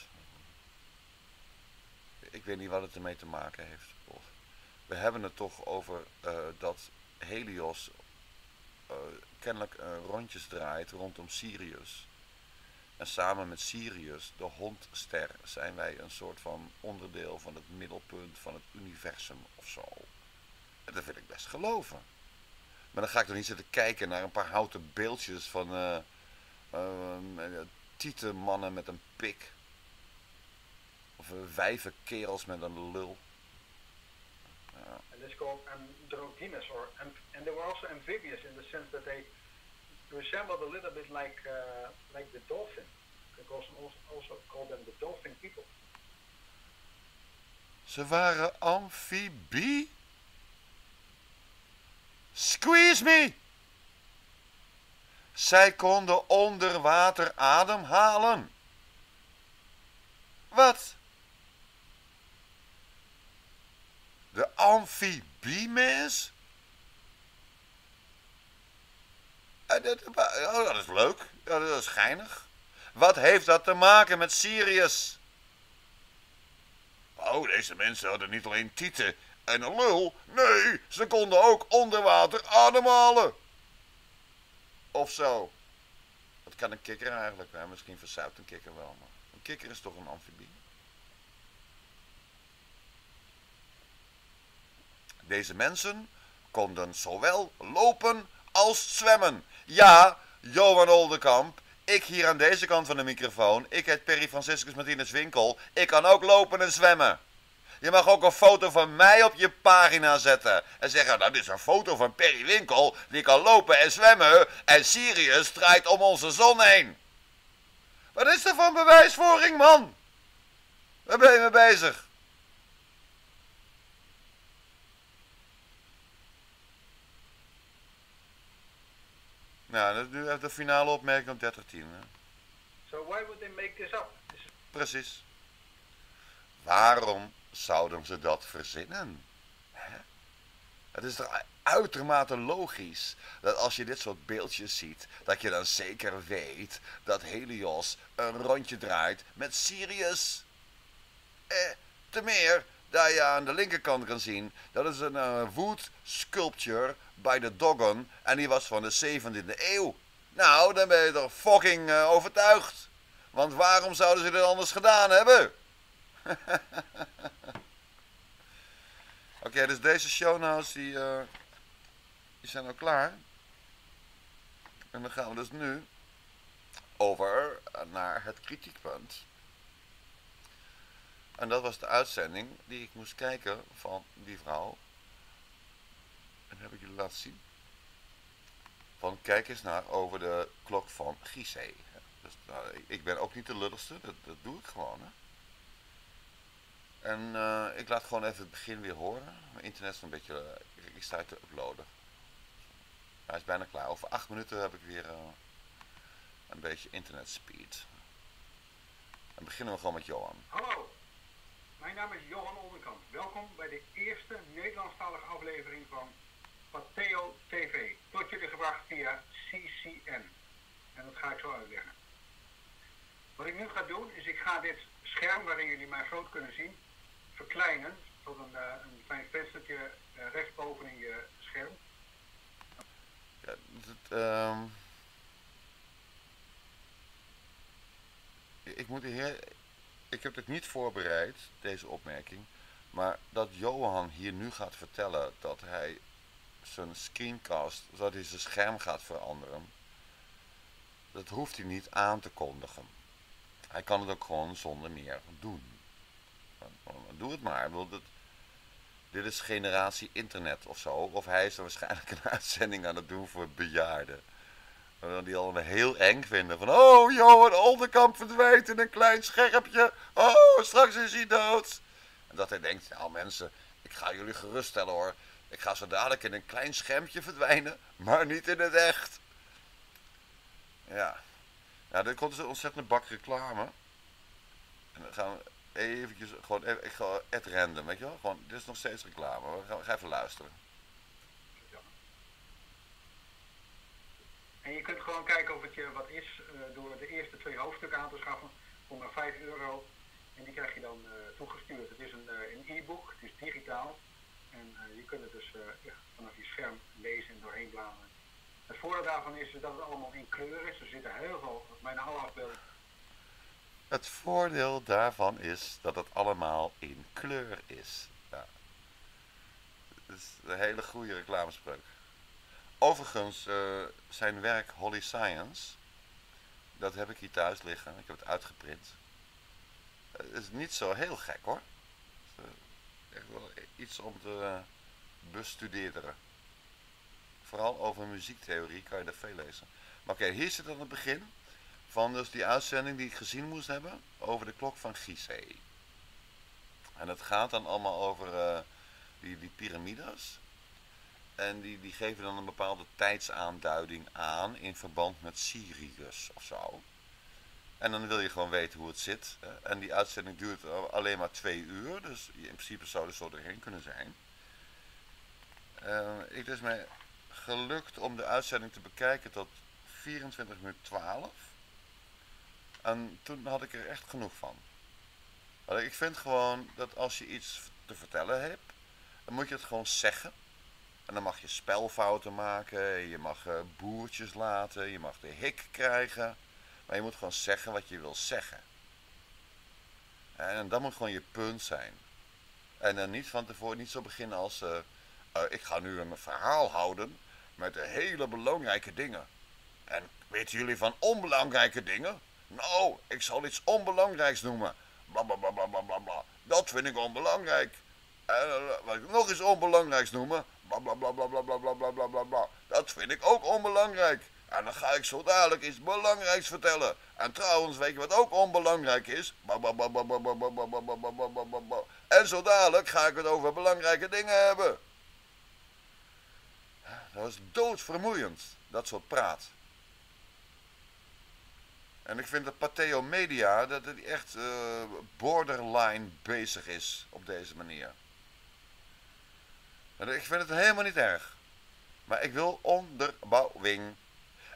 Ik weet niet wat het ermee te maken heeft. We hebben het toch over uh, dat Helios uh, kennelijk rondjes draait rondom Sirius. En samen met Sirius, de hondster, zijn wij een soort van onderdeel van het middelpunt van het universum of zo. En dat wil ik best geloven. Maar dan ga ik toch niet zitten kijken naar een paar houten beeldjes van uh, uh, tietenmannen met een pik. Of uh, wijve kerels met een lul.
And this called androgynous, or and they were also amphibious in the sense that they resembled a little bit like uh, like the dolphin. Can also, also call them the dolphin people.
Ze waren amfibie? Squeeze me! Zij konden onder water ademhalen. Wat? De amfibiemens? Oh, dat is leuk. dat is geinig. Wat heeft dat te maken met Sirius? Oh, deze mensen hadden niet alleen tieten en een lul. Nee, ze konden ook onder water ademhalen. Of zo. Wat kan een kikker eigenlijk? Nou, misschien verzuipt een kikker wel, maar een kikker is toch een amfibie. Deze mensen konden zowel lopen als zwemmen. Ja, Johan Oldenkamp, ik hier aan deze kant van de microfoon, ik heet Perry Franciscus Martinez Winkel, ik kan ook lopen en zwemmen. Je mag ook een foto van mij op je pagina zetten. En zeggen, dat is een foto van Perry Winkel. Die kan lopen en zwemmen. En Sirius strijdt om onze zon heen. Wat is er van bewijsvoering, man? Waar ben je mee bezig? Nou, dat is nu de finale opmerking op 30-10.
So why would they make this up?
Precies. Waarom zouden ze dat verzinnen? Het is toch uitermate logisch dat als je dit soort beeldjes ziet, dat je dan zeker weet dat Helios een rondje draait met Sirius. Eh, te meer dat je aan de linkerkant kan zien, dat is een eh, wood sculpture bij de Dogon en die was van de 17e eeuw. Nou, dan ben je toch fucking eh, overtuigd. Want waarom zouden ze dit anders gedaan hebben? (laughs) Oké, dus deze show notes die, eh, die zijn al klaar. En dan gaan we dus nu over naar het kritiekpunt. En dat was de uitzending die ik moest kijken van die vrouw. En heb ik jullie laten zien. Van kijk eens naar over de klok van Gizeh. Dus, nou, ik- ik ben ook niet de lulligste, dat, dat doe ik gewoon. Hè. En eh, ik laat gewoon even het begin weer horen. Mijn internet is een beetje. eh, ik, ik sta te uploaden. Hij is bijna klaar. Over acht minuten heb ik weer eh, een beetje internetspeed. Dan beginnen we gewoon met Johan.
Hallo, mijn naam is Johan Onderkamp. Welkom bij de eerste Nederlandstalige aflevering van Pateo TV. Tot jullie gebracht via CCN. En dat ga ik zo uitleggen. Wat ik nu ga doen is ik ga dit scherm waarin jullie mij groot kunnen zien verkleinen tot een, eh, een klein venstertje eh, rechtsboven in je scherm.
Ja, ehm, ik moet hier. Ik heb het niet voorbereid, deze opmerking. Maar dat Johan hier nu gaat vertellen dat hij zijn screencast, dat hij zijn scherm gaat veranderen. Dat hoeft hij niet aan te kondigen. Hij kan het ook gewoon zonder meer doen. Doe het maar. Bedoel, dat- dit is generatie internet of zo. Of hij is er waarschijnlijk (laughs) een uitzending aan het doen voor bejaarden. Waardoor die allemaal heel eng vinden. Van, oh Johan Oldenkamp verdwijnt in een klein scherpje. Oh, straks is hij dood. En dat hij denkt, nou mensen, ik ga jullie geruststellen hoor. Ik ga zo dadelijk in een klein schermpje verdwijnen, maar niet in het echt. Ja. Ja, er komt dus een ontzettende bak reclame. En dan gaan we eventjes, gewoon, even- ik ga random, weet je wel. Gewoon, dit is nog steeds reclame. We gaan, ga even luisteren.
En je kunt gewoon kijken of het je wat is eh, door de eerste twee hoofdstukken aan te schaffen voor maar 5 euro. En die krijg je dan eh, toegestuurd. Het is een eh, een e-book, het is digitaal. En je kunt het dus vanaf je scherm lezen en doorheen bladeren. Het voordeel daarvan is dat het allemaal in kleur is. Er zitten heel veel, bijna alle afbeeldingen.
Het voordeel daarvan is dat het allemaal in kleur is. Ja. Dat is een hele goede reclamespreuk. Overigens, eh, zijn werk Holly Science, dat heb ik hier thuis liggen. Ik heb het uitgeprint. Het is niet zo heel gek hoor. Eh, echt wel iets om te eh, bestuderen. Vooral over muziektheorie kan je er veel lezen. Maar oké, hier zit dan het begin van dus die uitzending die ik gezien moest hebben over de klok van Gizeh. En het gaat dan allemaal over eh, die, die piramides. En die, die geven dan een bepaalde tijdsaanduiding aan in verband met Sirius of zo. En dan wil je gewoon weten hoe het zit. hè. En die uitzending duurt al- alleen maar twee uur, dus in principe zou er zo doorheen kunnen zijn. Eh, het is mij gelukt om de uitzending te bekijken tot 24 minuten 12. En toen had ik er echt genoeg van. Ik vind gewoon dat als je iets te vertellen hebt, dan moet je het gewoon zeggen. En dan mag je spelfouten maken, je mag eh, boertjes laten, je mag de hik krijgen. Maar je moet gewoon zeggen wat je wil zeggen. En dat moet gewoon je punt zijn. En dan niet van tevoren niet zo beginnen als... eh, eh, ik ga nu een verhaal houden met hele belangrijke dingen. En weten jullie van onbelangrijke dingen? Nou, ik zal iets onbelangrijks noemen. Bla bla bla bla bla bla. Dat vind ik onbelangrijk. En eh, wat ik nog eens onbelangrijks noemen. Bla bla bla bla bla bla bla bla bla bla. Dat vind ik ook onbelangrijk. En dan ga ik zo dadelijk iets belangrijks vertellen. En trouwens, weet je wat ook onbelangrijk is? En zo dadelijk ga ik het over belangrijke dingen hebben. Dat was doodvermoeiend, dat soort praat. En ik vind dat Pateo Media dat het echt uh, borderline bezig is op deze manier. En ik vind het helemaal niet erg. Maar ik wil onderbouwing.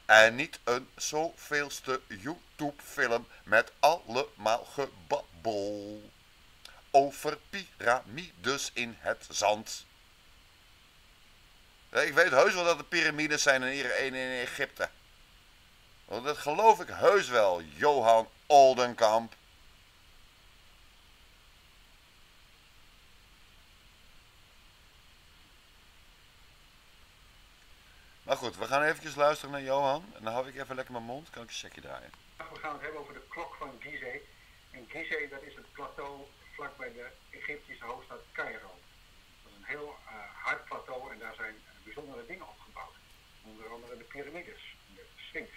En niet een zoveelste YouTube film met allemaal gebabbel. Over piramides in het zand. Ik weet heus wel dat er piramides zijn in Egypte. Want dat geloof ik heus wel, Johan Oldenkamp. Maar goed, we gaan eventjes luisteren naar Johan. En dan hou ik even lekker mijn mond. Kan ik een checkje draaien.
We gaan het hebben over de klok van Gizeh. En Gizeh, dat is het plateau vlakbij de Egyptische hoofdstad Cairo. Dat is een heel uh, hard plateau en daar zijn bijzondere dingen opgebouwd. Onder andere de piramides, de Sphinx.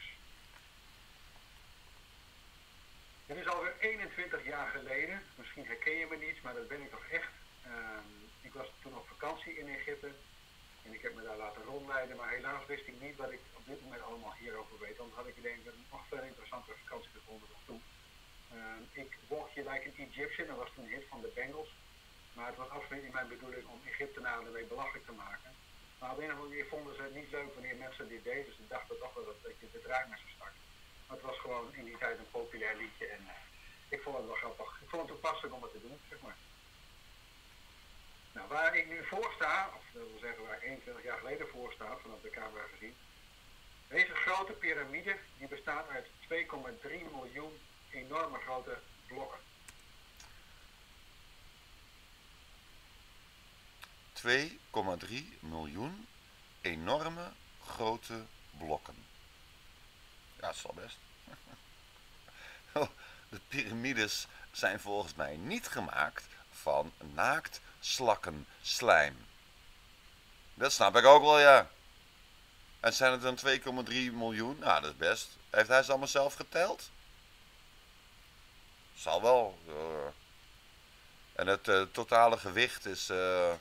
Dit is alweer 21 jaar geleden. Misschien herken je me niet, maar dat ben ik toch echt. Ehm, ik was toen op vakantie in Egypte en ik heb me daar laten rondleiden, maar helaas wist ik niet wat ik op dit moment allemaal hierover weet. Want had ik denk een nog veel interessantere vakantie gevonden dan toen. Uh, ik walk je like an Egyptian, dat was toen een hit van de Bengals. Maar het was absoluut niet mijn bedoeling om Egyptenaren ermee belachelijk te maken. Maar op een of andere manier vonden ze het niet leuk wanneer mensen dit deden. Dus ze dachten toch wel dat, je de met ze. Het was gewoon in die tijd een populair liedje. En uh, ik vond het wel grappig. Ik vond het toepasselijk om het te doen, zeg maar. Nou, waar ik nu voor sta, of dat wil zeggen waar ik 21 jaar geleden voor sta, vanaf de camera gezien. Deze grote piramide, die bestaat uit 2,3 miljoen enorme grote blokken.
2,3 miljoen enorme grote blokken. Ja, dat wel best. (laughs) De piramides zijn volgens mij niet gemaakt van naakt slakken slijm. Dat snap ik ook wel, ja. En zijn het dan 2,3 miljoen? Nou, dat is best. Heeft hij ze allemaal zelf geteld? Zal wel. Uh. En het uh, totale gewicht is uh,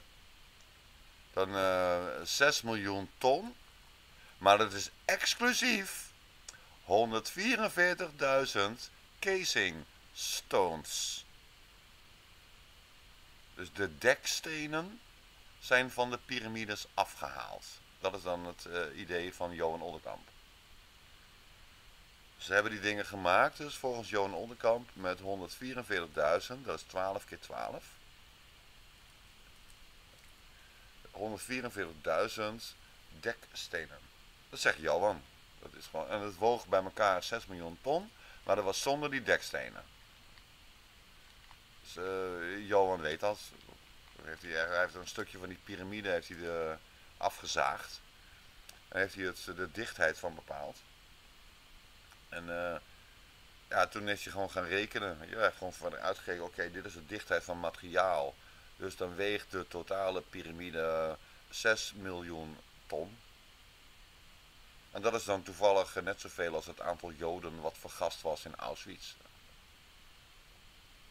dan 6 miljoen ton. Maar dat is exclusief 144.000 casing stones. Dus de dekstenen zijn van de piramides afgehaald. Dat is dan het uh, idee van Johan Onderkamp. Ze hebben die dingen gemaakt, dus volgens Johan Onderkamp, met 144.000, dat is 12 keer 12. 144.000 dekstenen. Dat zegt Johan. Dat is gewoon, en het woog bij elkaar 6 miljoen ton, maar dat was zonder die dekstenen. Dus uh, Johan weet dat. Heeft hij, heeft een stukje van die piramide heeft hij de, afgezaagd. En heeft hij het, de dichtheid van bepaald. En uh, ja, toen is hij gewoon gaan rekenen. Ja, gewoon van uitgekeken, oké, dit is de dichtheid van materiaal. Dus dan weegt de totale piramide 6 miljoen ton. En dat is dan toevallig net zoveel als het aantal Joden wat vergast was in Auschwitz.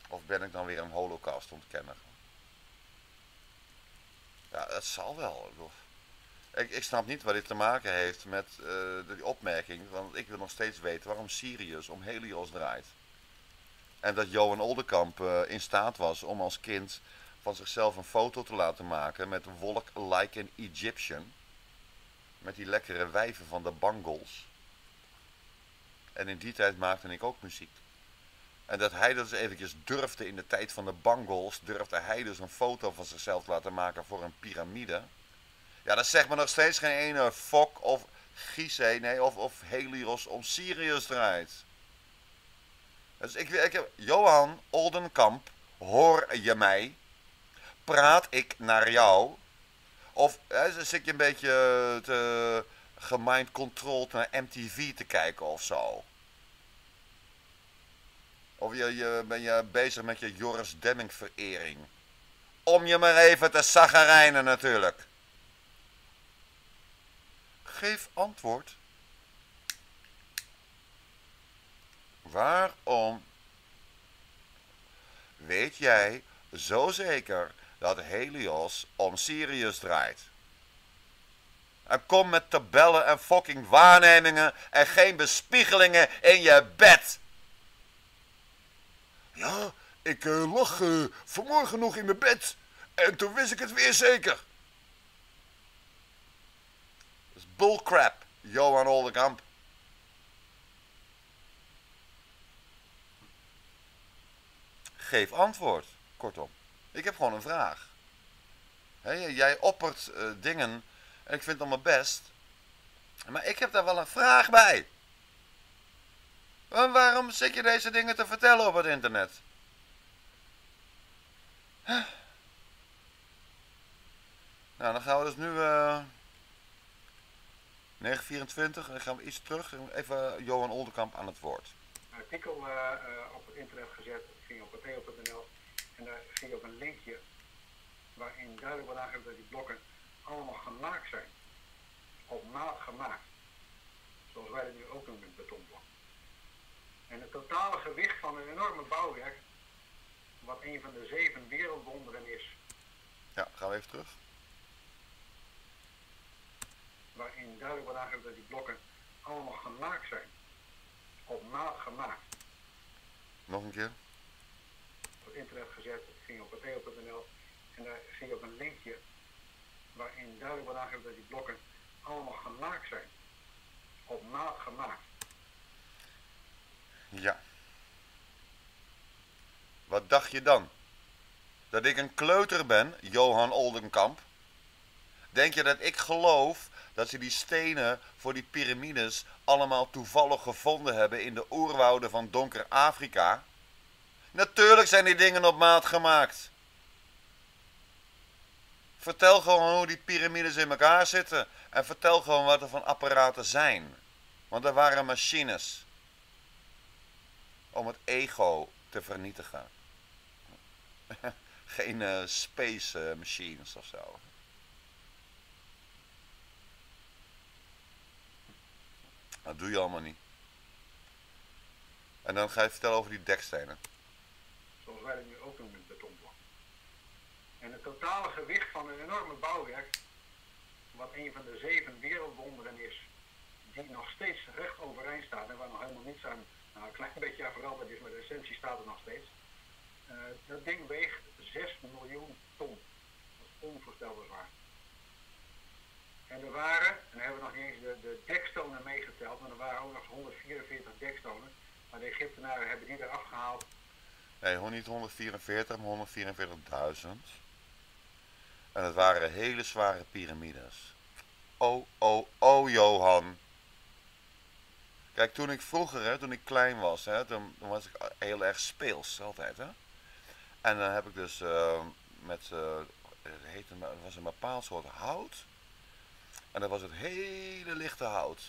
Of ben ik dan weer een holocaust ontkenner? Ja, dat zal wel. Ik, ik snap niet wat dit te maken heeft met uh, die opmerking. Want ik wil nog steeds weten waarom Sirius om Helios draait. En dat Johan Oldenkamp uh, in staat was om als kind van zichzelf een foto te laten maken met wolk like an Egyptian. Met die lekkere wijven van de Bangles. En in die tijd maakte ik ook muziek. En dat hij dus eventjes durfde in de tijd van de Bangles, durfde hij dus een foto van zichzelf te laten maken voor een piramide. Ja, dat zegt me nog steeds geen ene Fok of Gise, nee, of, of Helios om Sirius draait. Dus ik, ik heb, Johan Oldenkamp, hoor je mij? Praat ik naar jou? Of hè, zit je een beetje te gemind controlled naar MTV te kijken of zo? Of je, je, ben je bezig met je Joris Demming verering? Om je maar even te zaggerijnen natuurlijk. Geef antwoord. Waarom weet jij zo zeker dat Helios om Sirius draait? En kom met tabellen en fucking waarnemingen en geen bespiegelingen in je bed. Ja, ik uh, lag uh, vanmorgen nog in mijn bed en toen wist ik het weer zeker. Dat is bullcrap, Johan Oldenkamp. Geef antwoord, kortom. Ik heb gewoon een vraag. jij oppert uh, dingen en ik vind het allemaal best. Maar ik heb daar wel een vraag bij. waarom zit je deze dingen te vertellen op het internet? Nou, dan gaan we dus nu... Uh, 924, en dan gaan we iets terug. Even Johan Oldenkamp aan het woord.
Een artikel uh, op het internet gezet, ging op poteo.nl. En daar op een linkje waarin duidelijk wordt aangegeven dat die blokken allemaal gemaakt zijn. Op maat gemaakt. Zoals wij het nu ook doen met betonblok. En het totale gewicht van een enorme bouwwerk, wat een van de zeven wereldwonderen is.
Ja, gaan we even terug.
Waarin duidelijk wordt aangegeven dat die blokken allemaal gemaakt zijn. Op maat gemaakt.
Nog een keer.
Op internet gezet, ging op poteo.nl en daar zie je op een linkje waarin duidelijk wordt aangegeven dat die blokken allemaal gemaakt zijn. Op maat gemaakt.
Ja. Wat dacht je dan? Dat ik een kleuter ben, Johan Oldenkamp? Denk je dat ik geloof dat ze die stenen voor die piramides allemaal toevallig gevonden hebben in de oerwouden van donker Afrika? Natuurlijk zijn die dingen op maat gemaakt. Vertel gewoon hoe die piramides in elkaar zitten. En vertel gewoon wat er van apparaten zijn. Want er waren machines. Om het ego te vernietigen. (laughs) Geen uh, space uh, machines of zo. Dat doe je allemaal niet. En dan ga je vertellen over die dekstenen.
Zoals wij dat nu ook doen met betonblok. En het totale gewicht van een enorme bouwwerk, wat een van de zeven wereldwonderen is, die nog steeds recht overeind staat en waar nog helemaal niets aan, nou een klein beetje aan veranderd is, maar de essentie staat er nog steeds. Uh, dat ding weegt 6 miljoen ton. Dat is onvoorstelbaar zwaar. En er waren, en dan hebben we nog niet eens de, de dekstonen meegeteld, maar er waren ook nog 144 dekstonen. Maar de Egyptenaren hebben die eraf gehaald.
Nee, niet 144, maar 144.000. En het waren hele zware piramides. Oh, oh, oh, Johan. Kijk, toen ik vroeger, hè, toen ik klein was, hè, toen, was ik heel erg speels altijd. Hè. En dan heb ik dus uh, met, uh, het, heette, het was een bepaald soort hout. En dat was het hele lichte hout.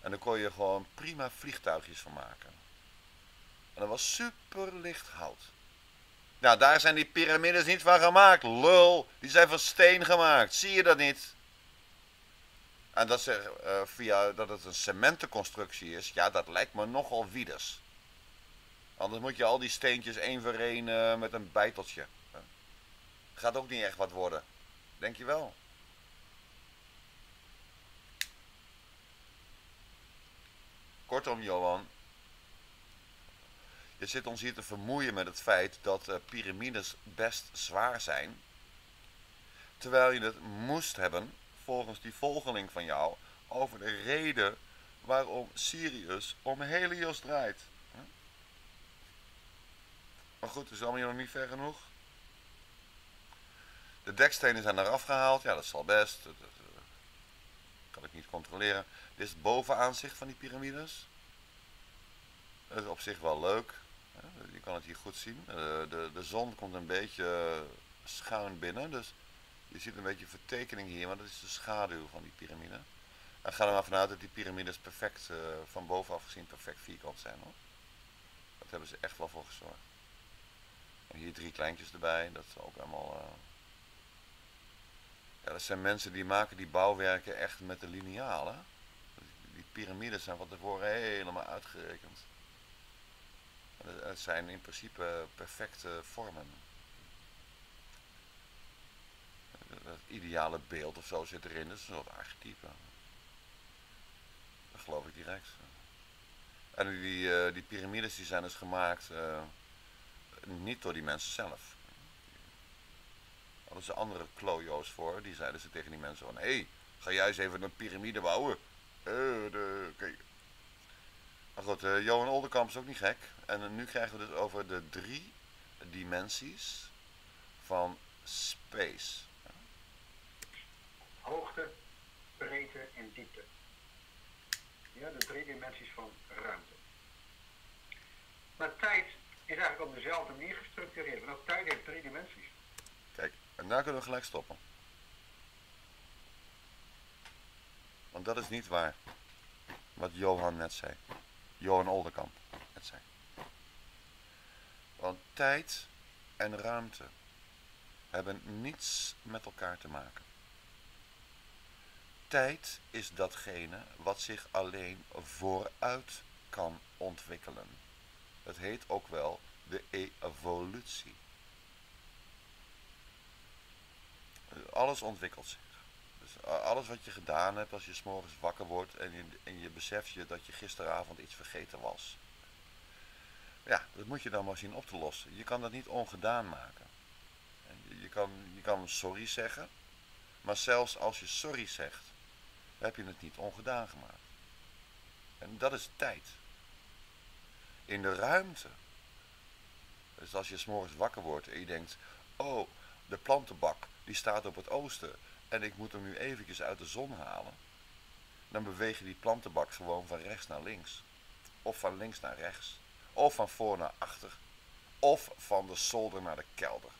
En daar kon je gewoon prima vliegtuigjes van maken. En dat was super licht hout. Nou, daar zijn die piramides niet van gemaakt. Lul, die zijn van steen gemaakt. Zie je dat niet? En dat, ze, uh, via, dat het een cementenconstructie is, ja, dat lijkt me nogal wieders. Anders moet je al die steentjes één voor één uh, met een bijteltje. Gaat ook niet echt wat worden. Denk je wel? Kortom, Johan, je zit ons hier te vermoeien met het feit dat uh, piramides best zwaar zijn. Terwijl je het moest hebben, volgens die volgeling van jou, over de reden waarom Sirius om Helios draait. Maar goed, is allemaal nog niet ver genoeg. De dekstenen zijn eraf gehaald. Ja, dat zal best. Dat kan ik niet controleren. Dit is het bovenaanzicht van die piramides. Dat is op zich wel leuk. Je kan het hier goed zien. Eh, de, de zon komt een beetje schuin binnen. Dus je ziet een beetje vertekening hier. Maar dat is de schaduw van die piramide. En ga er maar vanuit dat die piramides perfect, uh, van bovenaf gezien, perfect vierkant zijn hoor. Dat hebben ze echt wel voor gezorgd. En hier drie kleintjes erbij. Dat is ook allemaal... Uh... Dat zijn mensen die maken die bouwwerken echt met de linealen. Die piramides zijn van tevoren helemaal uitgerekend. Het zijn in principe perfecte vormen. dat ideale beeld of zo zit erin. Dat is een soort archetype. Dat geloof ik direct. En die, uh, die piramides die zijn dus gemaakt uh, niet door die mensen zelf. Hadden ze andere klojo's voor, die zeiden ze tegen die mensen van... Hé, hey, ga jij eens even een piramide bouwen? De. Maar goed, uh, Johan Oldenkamp is ook niet gek. En nu krijgen we het over de drie dimensies van space.
Hoogte, breedte en diepte. Ja, de drie dimensies van ruimte. Maar tijd is eigenlijk op dezelfde manier gestructureerd. Want ook tijd heeft drie dimensies.
Kijk, en daar kunnen we gelijk stoppen. Want dat is niet waar. Wat Johan net zei. Johan Oldenkamp net zei. Want tijd en ruimte hebben niets met elkaar te maken. Tijd is datgene wat zich alleen vooruit kan ontwikkelen. Het heet ook wel de evolutie. Alles ontwikkelt zich. Dus alles wat je gedaan hebt als je s'morgens wakker wordt en je, en je beseft je dat je gisteravond iets vergeten was. Ja, dat moet je dan maar zien op te lossen. Je kan dat niet ongedaan maken. Je kan, je kan sorry zeggen, maar zelfs als je sorry zegt, heb je het niet ongedaan gemaakt. En dat is tijd. In de ruimte. Dus als je s'morgens wakker wordt en je denkt, oh, de plantenbak die staat op het oosten en ik moet hem nu eventjes uit de zon halen. Dan beweeg je die plantenbak gewoon van rechts naar links. Of van links naar rechts. Of van voor naar achter. Of van de zolder naar de kelder.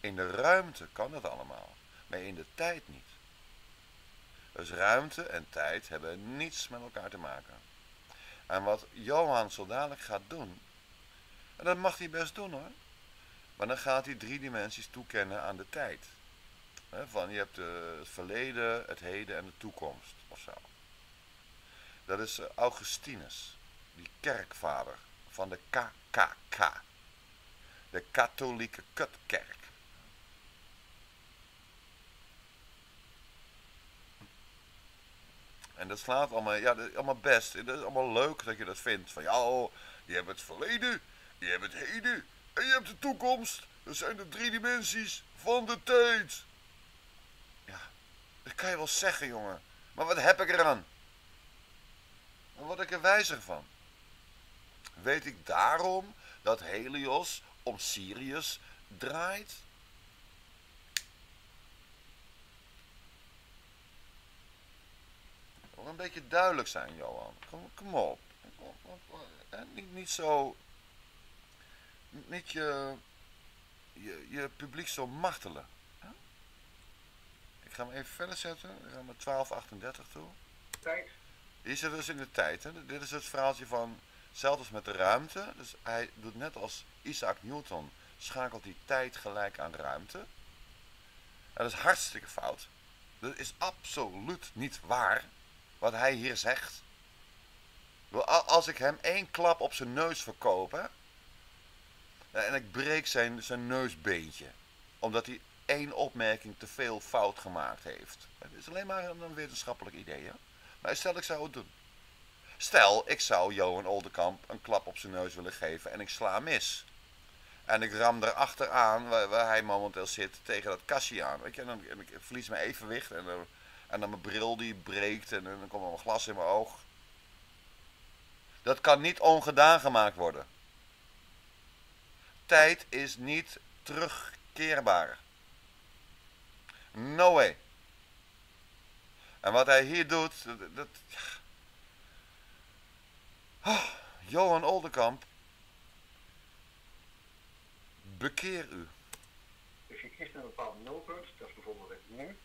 In de ruimte kan dat allemaal, maar in de tijd niet. Dus ruimte en tijd hebben niets met elkaar te maken. En wat Johan zo dadelijk gaat doen, en dat mag hij best doen hoor, maar dan gaat hij drie dimensies toekennen aan de tijd. Van je hebt het verleden, het heden en de toekomst of zo. Dat is eh, Augustinus, die kerkvader van de KKK, de katholieke kutkerk. En dat slaat allemaal, ja, dat is allemaal best. Dat is allemaal leuk dat je dat vindt. Van ja, oh, je hebt het verleden, je hebt het heden en je hebt de toekomst. Dat zijn de drie dimensies van de tijd. Dat kan je wel zeggen, jongen. Maar wat heb ik eraan? Dan word ik er wijzer van. Weet ik daarom dat Helios om Sirius draait? een beetje duidelijk zijn, Johan. Kom, kom op. Niet, niet zo... Niet je, je, je publiek zo martelen. Ik ga hem even verder zetten. Ik ga naar 1238 toe.
Tijd.
Hier zit dus in de tijd. Hè. Dit is het verhaaltje van... Zelfs als met de ruimte. Dus hij doet net als Isaac Newton. Schakelt die tijd gelijk aan ruimte. En dat is hartstikke fout. Dat is absoluut niet waar wat hij hier zegt. Als ik hem één klap op zijn neus verkoop, hè, en ik breek zijn, zijn neusbeentje, omdat hij één opmerking te veel fout gemaakt heeft. Het is alleen maar een wetenschappelijk idee? Maar stel ik zou het doen. Stel, ik zou Johan Oldenkamp een klap op zijn neus willen geven en ik sla mis. En ik ram erachteraan, waar, waar hij momenteel zit, tegen dat kastje aan. En, dan, ik verlies mijn evenwicht en dan en dan mijn bril die breekt en dan komt er een glas in mijn oog. Dat kan niet ongedaan gemaakt worden. Tijd is niet terugkeerbaar. No way. En wat hij hier doet, dat... oh, Johan Oldenkamp, bekeer u.
Dus je kiest een bepaald nulpunt, dat is bijvoorbeeld het nu.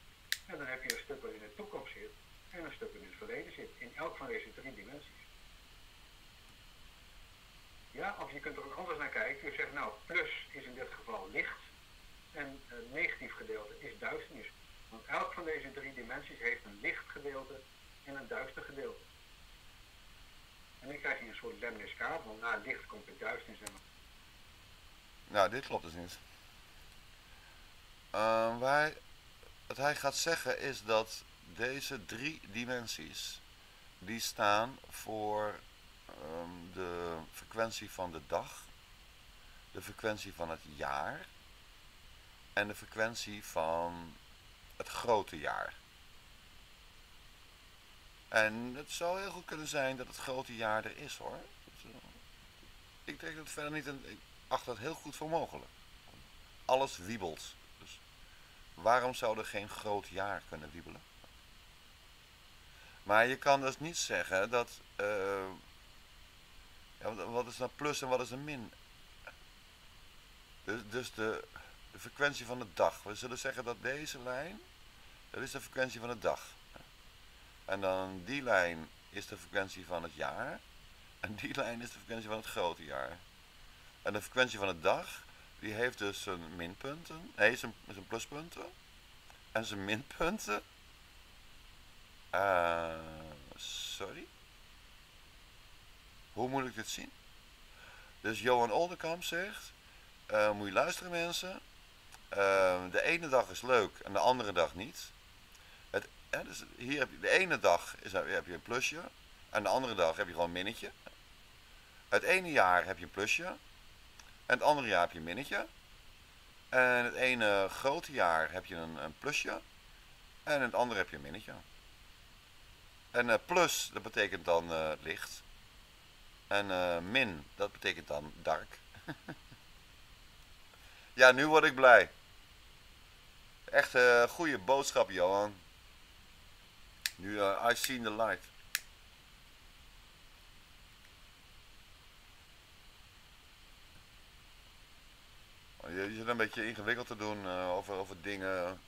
En dan heb je een stuk in de toekomst zit en een stuk in het verleden zit. In elk van deze drie dimensies. Ja, of je kunt er ook anders naar kijken. Je zegt nou, plus is in dit geval licht en negatief gedeelte duisternis. Want elk van deze drie dimensies heeft een licht gedeelte en een duister gedeelte. En dan krijg je een soort lemniscaat, want na licht komt het duisternis en...
Nou, dit klopt dus niet. Wij, wat hij gaat zeggen is dat deze drie dimensies, die staan voor um, de frequentie van de dag, de frequentie van het jaar en de frequentie van het grote jaar. En het zou heel goed kunnen zijn dat het grote jaar er is hoor. Ik denk dat verder niet, ik acht dat heel goed voor mogelijk. Alles wiebelt. Dus waarom zou er geen groot jaar kunnen wiebelen? Maar je kan dus niet zeggen dat, uh, ja, wat is nou plus en wat is een min? Dus, dus de, de frequentie van de dag. We zullen zeggen dat deze lijn, dat is de frequentie van de dag. En dan die lijn is de frequentie van het jaar. En die lijn is de frequentie van het grote jaar. En de frequentie van de dag, die heeft dus zijn minpunten, nee, zijn, zijn pluspunten. En zijn minpunten. Uh, sorry? Hoe moet ik dit zien? Dus Johan Oldenkamp zegt, uh, moet je luisteren mensen. Uh, de ene dag is leuk en de andere dag niet. Het, dus hier heb je, de ene dag is, heb je een plusje en de andere dag heb je gewoon een minnetje. Het ene jaar heb je een plusje en het andere jaar heb je een minnetje. En het ene grote jaar heb je een, een plusje en het andere heb je een minnetje. En uh, plus, dat betekent dan uh, licht. En uh, min, dat betekent dan dark. (laughs) ja, nu word ik blij. Echt een goede boodschap, Johan. Nu, I seen the light. Je, zit een beetje ingewikkeld te doen over, over dingen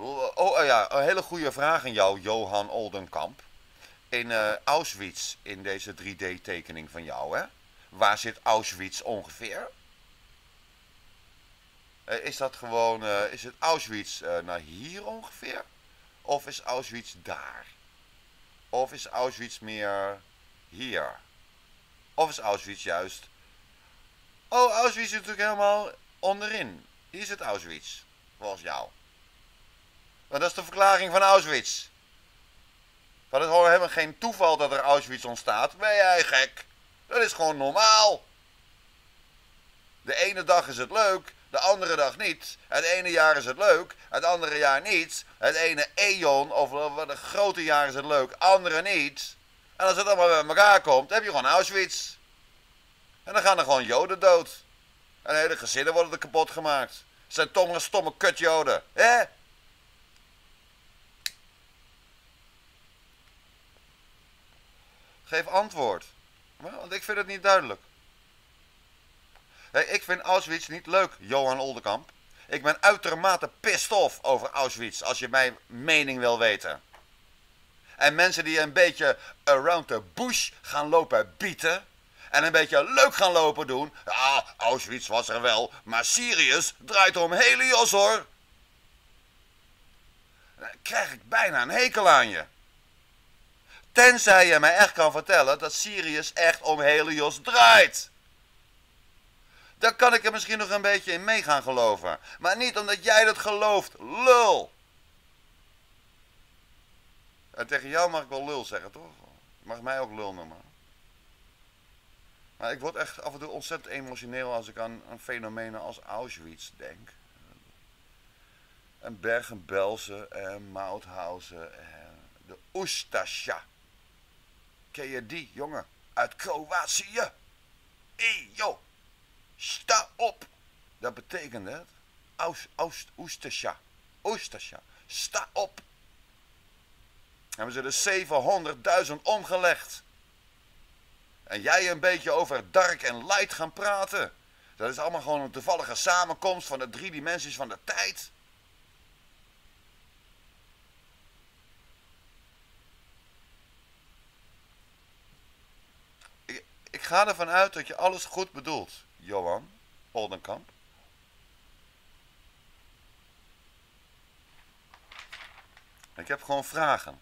Oh, oh ja, een hele goede vraag aan jou, Johan Oldenkamp. In uh, Auschwitz, in deze 3D-tekening van jou, hè? Waar zit Auschwitz ongeveer? Uh, is dat gewoon, uh, is het Auschwitz naar hier ongeveer? Of is Auschwitz daar? Of is Auschwitz meer hier? Of is Auschwitz juist... Oh, Auschwitz is natuurlijk helemaal onderin. Hier zit Auschwitz, volgens jou. Dat is de verklaring van Auschwitz. Dat is gewoon helemaal geen toeval dat er Auschwitz ontstaat. Ben jij gek? Dat is gewoon normaal. De ene dag is het leuk, de andere dag niet. Het ene jaar is het leuk, het andere jaar niet. Het ene eon, of een grote jaar is het leuk, andere niet. En als het allemaal bij elkaar komt, heb je gewoon Auschwitz. En dan gaan er gewoon Joden dood. En hele gezinnen worden er kapot gemaakt. Het zijn toch stomme kutjoden, hè? Geef antwoord. Want ik vind het niet duidelijk. Ik vind Auschwitz niet leuk, Johan Oldenkamp. Ik ben uitermate pissed off over Auschwitz, als je mijn mening wil weten. En mensen die een beetje around the bush gaan lopen bieten. En een beetje leuk gaan lopen doen. Ah, Auschwitz was er wel, maar Sirius draait om Helios hoor. Dan krijg ik bijna een hekel aan je. Tenzij je mij echt kan vertellen dat Sirius echt om Helios draait. Dan kan ik er misschien nog een beetje in mee gaan geloven. Maar niet omdat jij dat gelooft. Lul. En tegen jou mag ik wel lul zeggen, toch? Je mag mij ook lul noemen. Maar ik word echt af en toe ontzettend emotioneel als ik aan, aan fenomenen als Auschwitz denk. En Bergen-Belsen en Mauthausen en de Ustasja. Ken je die, jongen? Uit Kroatië. Joh. Sta op. Dat betekent het. Oost, Oestersja. Sta op. Hebben ze er 700.000 omgelegd. En jij een beetje over dark en light gaan praten. Dat is allemaal gewoon een toevallige samenkomst van de drie dimensies van de tijd. Ik ga ervan uit dat je alles goed bedoelt, Johan Oldenkamp. Ik heb gewoon vragen.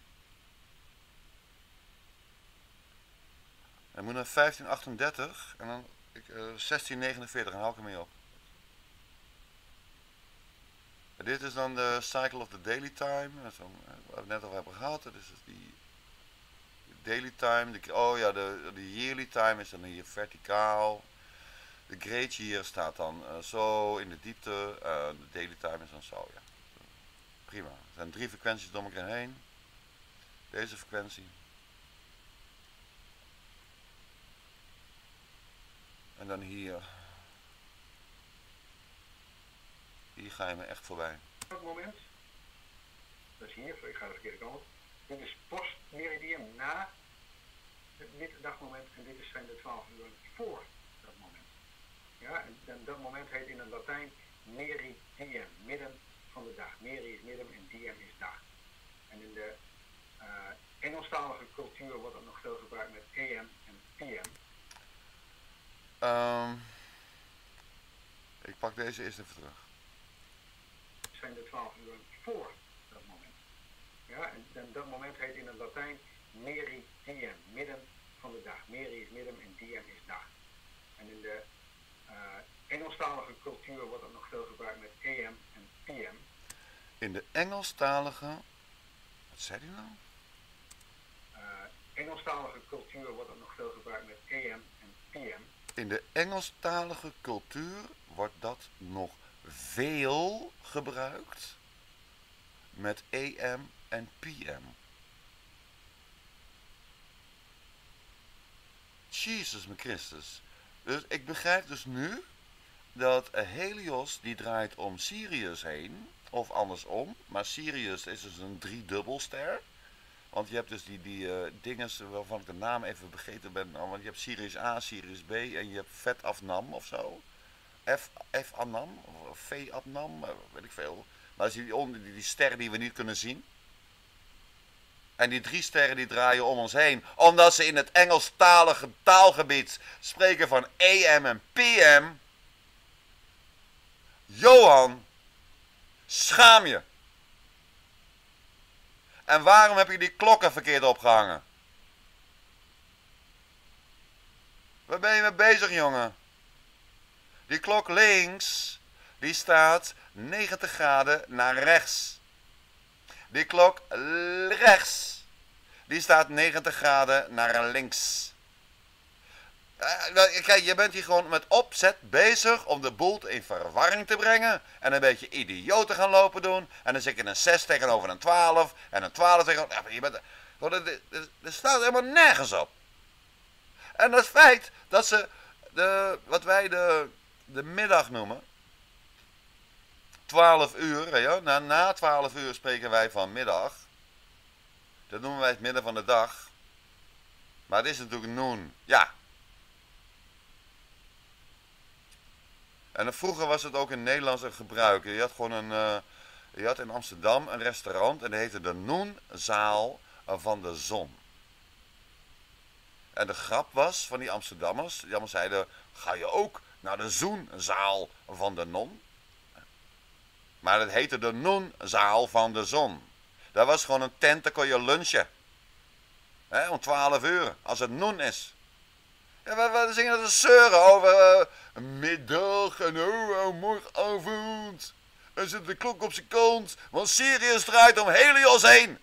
Ik moet naar 1538 en dan ik, uh, 1649 en hou ik ermee op. Dit is dan de cycle of the daily time. Zo, waar we net al hebben gehad. Dat dus die daily time. De, oh ja, de, de yearly time is dan hier verticaal. De great year staat dan uh, zo in de diepte. Uh, de daily time is dan zo, ja. Prima. Er zijn drie frequenties door elkaar heen. Deze frequentie. En dan hier. Hier ga je me echt voorbij.
Op het moment. Dat is hier, ik ga de verkeerde kant op. Dit is post-meridium na dit dagmoment en dit zijn de 12 uur voor. Ja, en dat moment heet in het Latijn meridium, midden van de dag. Meri is midden en diem is dag. En in de uh, Engelstalige cultuur wordt er nog veel gebruikt met AM en PM.
Um, ik pak deze eerst even terug.
Het zijn de 12 uur voor dat moment. Ja, en, dat moment heet in het Latijn meridium, midden van de dag. Meri is midden en diem is dag. En in de Engelstalige cultuur wordt er nog veel gebruikt met AM en PM.
In de Engelstalige, wat zei hij nou?
Uh, Engelstalige cultuur wordt er nog veel gebruikt met AM en PM.
In de Engelstalige cultuur wordt dat nog veel gebruikt met AM en PM. Jezus mijn Christus. Dus ik begrijp dus nu dat Helios die draait om Sirius heen, of andersom. Maar Sirius is dus een driedubbelster. Want je hebt dus die, die uh, dingen waarvan ik de naam even vergeten ben. Nou, want je hebt Sirius A, Sirius B en je hebt Vet Afnam of zo. F, F Anam of V eh, weet ik veel. Maar die, die, die ster die we niet kunnen zien. En die drie sterren die draaien om ons heen. Omdat ze in het Engelstalige taalgebied spreken van AM en PM. Johan, schaam je. En waarom heb je die klokken verkeerd opgehangen? Waar ben je mee bezig, jongen? Die klok links, die staat 90 graden naar rechts. Die klok rechts, die staat 90 graden naar links. Uh, kijk, je bent hier gewoon met opzet bezig om de boel in verwarring te brengen. En een beetje idioot te gaan lopen doen. En dan zit je een 6 tegenover een 12. En een 12 tegenover... Je bent, er staat helemaal nergens op. En het feit dat ze de, wat wij de, de middag noemen. 12 uur, ja, na, na 12 uur spreken wij van middag. Dat noemen wij het midden van de dag. Maar het is natuurlijk noon. Ja, En vroeger was het ook in Nederlands een gebruik. Je had gewoon een, uh, je had in Amsterdam een restaurant en dat heette de Noenzaal van de Zon. En de grap was van die Amsterdammers, die allemaal zeiden, ga je ook naar de Zoenzaal van de Non? Maar het heette de Noenzaal van de Zon. Dat was gewoon een tent, daar kon je lunchen. He, om 12 uur, als het noen is. Ja, we, we zingen dat zeuren over uh, middag en oh, oh, morgenavond. En zit de klok op zijn kant, want Sirius draait om Helios heen.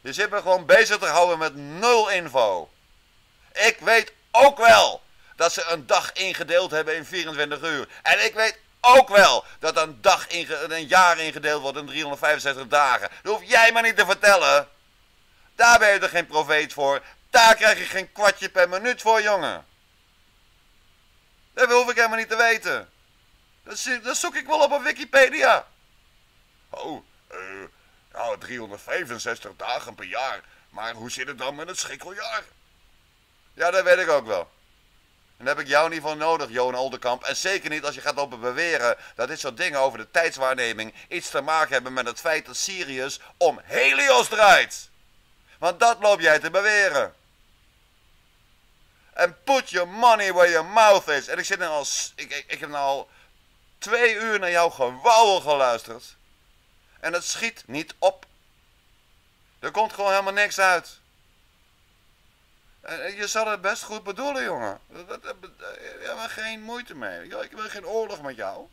Je zit me gewoon bezig te houden met nul info. Ik weet ook wel dat ze een dag ingedeeld hebben in 24 uur. En ik weet ook wel dat een, dag een jaar ingedeeld wordt in 365 dagen. Dat hoef jij maar niet te vertellen. Daar ben je er geen profeet voor. Daar krijg je geen kwartje per minuut voor, jongen. Dat hoef ik helemaal niet te weten. Dat, zoek ik wel op op Wikipedia. Oh, uh, nou, 365 dagen per jaar. Maar hoe zit het dan met het schrikkeljaar? Ja, dat weet ik ook wel. Daar heb ik jou niet van nodig, Johan Oldenkamp. En zeker niet als je gaat lopen beweren dat dit soort dingen over de tijdswaarneming iets te maken hebben met het feit dat Sirius om Helios draait. Want dat loop jij te beweren. En put your money where your mouth is. En ik, zit nu al, ik, ik, ik heb nu al twee uur naar jouw gewauwel geluisterd. En het schiet niet op. Er komt gewoon helemaal niks uit. En je zal het best goed bedoelen, jongen. Daar hebben we geen moeite mee. Ik wil geen oorlog met jou.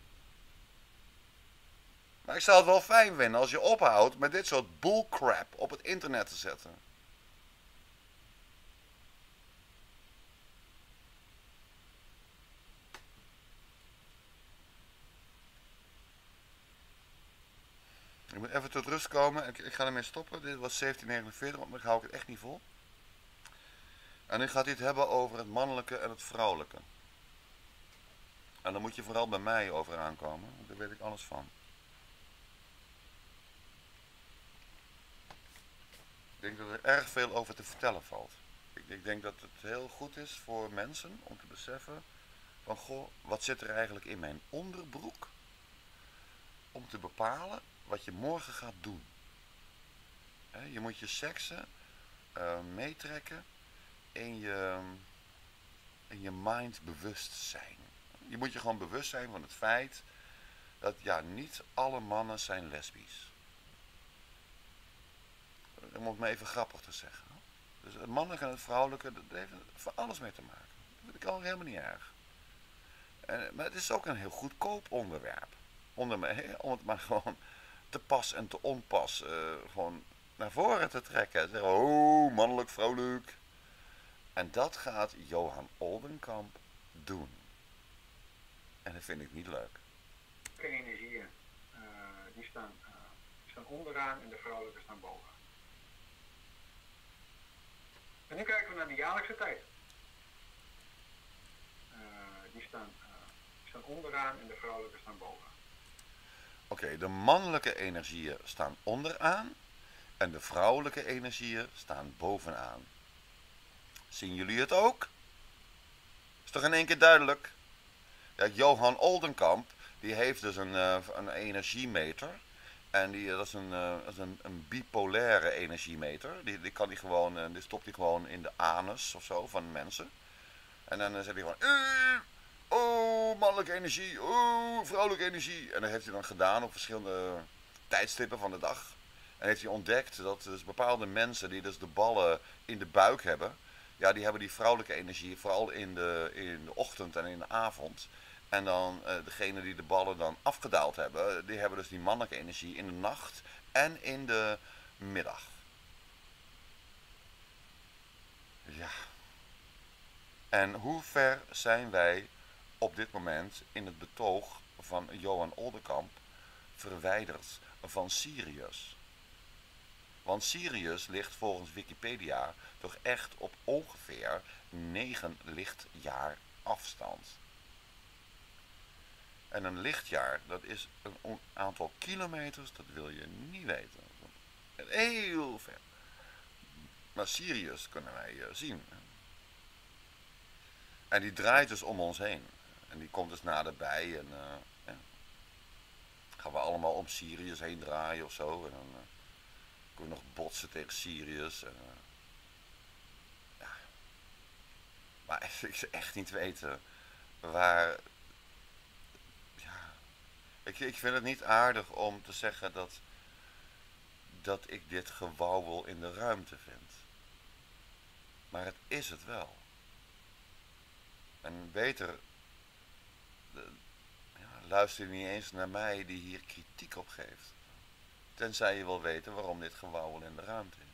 Maar ik zou het wel fijn vinden als je ophoudt met dit soort bullcrap op het internet te zetten. Ik moet even tot rust komen. Ik, ik ga ermee stoppen. Dit was 1749, want dan hou ik het echt niet vol. En gaat hij het hebben over het mannelijke en het vrouwelijke. En dan moet je vooral bij mij over aankomen, want daar weet ik alles van. Ik denk dat er erg veel over te vertellen valt. Ik, ik denk dat het heel goed is voor mensen om te beseffen van goh, wat zit er eigenlijk in mijn onderbroek om te bepalen wat je morgen gaat doen. je moet je seksen uh, meetrekken in je, in je mind bewust zijn. Je moet je gewoon bewust zijn van het feit dat ja, niet alle mannen zijn lesbisch. Moet ik maar even grappig te zeggen. Dus het mannelijke en het vrouwelijke, dat heeft van alles mee te maken. Dat vind ik al helemaal niet erg. En, maar het is ook een heel goedkoop onderwerp. Onder me, (laughs) om het maar gewoon te pas en te onpas uh, gewoon naar voren te trekken. Zeggen, oh, mannelijk, vrouwelijk. En dat gaat Johan Oldenkamp doen. En dat vind ik niet leuk.
De energieën, uh, die, staan, uh, staan onderaan en de vrouwelijke staan boven. En nu kijken we naar de jaarlijkse tijd. Uh, die staan, staan onderaan en de vrouwelijke staan boven.
Oké, de mannelijke energieën staan onderaan en de vrouwelijke energieën staan bovenaan. Zien jullie het ook? Is toch in één keer duidelijk? Ja, Johan Oldenkamp, die heeft dus een, uh, een energiemeter. En die, dat is, een, uh, dat is een, een, bipolaire energiemeter. Die, die, kan die, gewoon, die stopt hij gewoon in de anus of zo van mensen. En dan zegt hij gewoon... oh, mannelijke energie. Oh, vrouwelijke energie. En dat heeft hij dan gedaan op verschillende tijdstippen van de dag. En heeft hij ontdekt dat dus bepaalde mensen die dus de ballen in de buik hebben ja, die hebben die vrouwelijke energie, vooral in de, in de ochtend en in de avond. En dan uh, degene die de ballen dan afgedaald hebben, die hebben dus die mannelijke energie in de nacht en in de middag. Ja. En hoe ver zijn wij op dit moment in het betoog van Johan Oldenkamp verwijderd van Sirius? Want Sirius ligt volgens Wikipedia toch echt op ongeveer 9 lichtjaar afstand. En een lichtjaar, dat is een aantal kilometers, dat wil je niet weten. Heel ver. Maar Sirius kunnen wij uh, zien. En die draait dus om ons heen. En die komt dus naderbij en uh, ja. gaan we allemaal om Sirius heen draaien of zo. En dan uh, kunnen we nog botsen tegen Sirius. En, Maar (laughs) ik zou echt niet weten waar. Ja. Ik, ik vind het niet aardig om te zeggen dat. dat ik dit gewauwel in de ruimte vind. Maar het is het wel. En beter. Ja, luister niet eens naar mij die hier kritiek op geeft. Tenzij je wil weten waarom dit gewauwel in de ruimte is.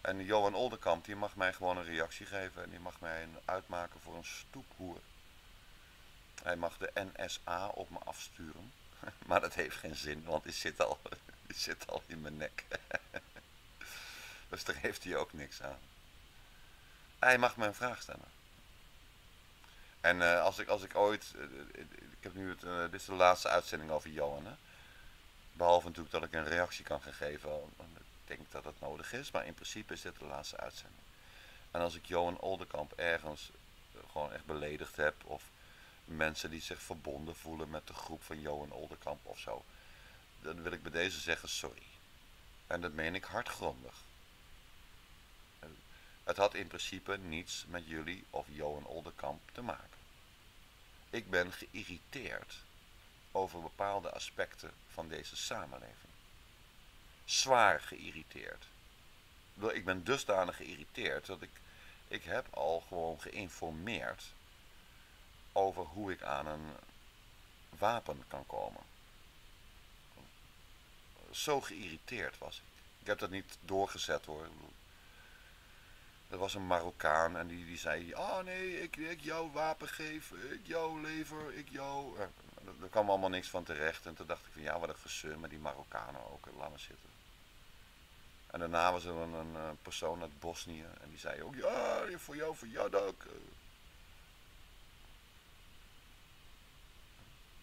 En Johan Oldenkamp, die mag mij gewoon een reactie geven en die mag mij uitmaken voor een stoephoer. Hij mag de NSA op me afsturen. (laughs) Maar dat heeft geen zin, want die zit al, (laughs) die zit al in mijn nek. (laughs) Dus daar heeft hij ook niks aan. Hij mag me een vraag stellen. En uh, als, ik, als ik ooit, uh, ik heb nu het, dit is de laatste uitzending over Johan. Hè? Behalve natuurlijk dat ik een reactie kan geven denk dat het nodig is, maar in principe is dit de laatste uitzending. En als ik Johan Oldenkamp ergens eh, gewoon echt beledigd heb, of mensen die zich verbonden voelen met de groep van Johan Oldenkamp of zo, dan wil ik bij deze zeggen sorry. En dat meen ik hardgrondig. Het had in principe niets met jullie of Johan Oldenkamp te maken. Ik ben geïrriteerd over bepaalde aspecten van deze samenleving zwaar geïrriteerd. Ik ben dusdanig geïrriteerd dat ik, ik heb al gewoon geïnformeerd over hoe ik aan een wapen kan komen. zo geïrriteerd was ik. Ik heb dat niet doorgezet hoor. Er was een Marokkaan en die, die zei, oh nee, ik, ik jou wapen geef, ik jou lever, ik jou... Er, er kwam allemaal niks van terecht en toen dacht ik van ja, wat een gezeur met die Marokkanen ook, laat maar zitten. En daarna was er een, een, persoon uit Bosnië en die zei ook, ja, voor jou verjaardag.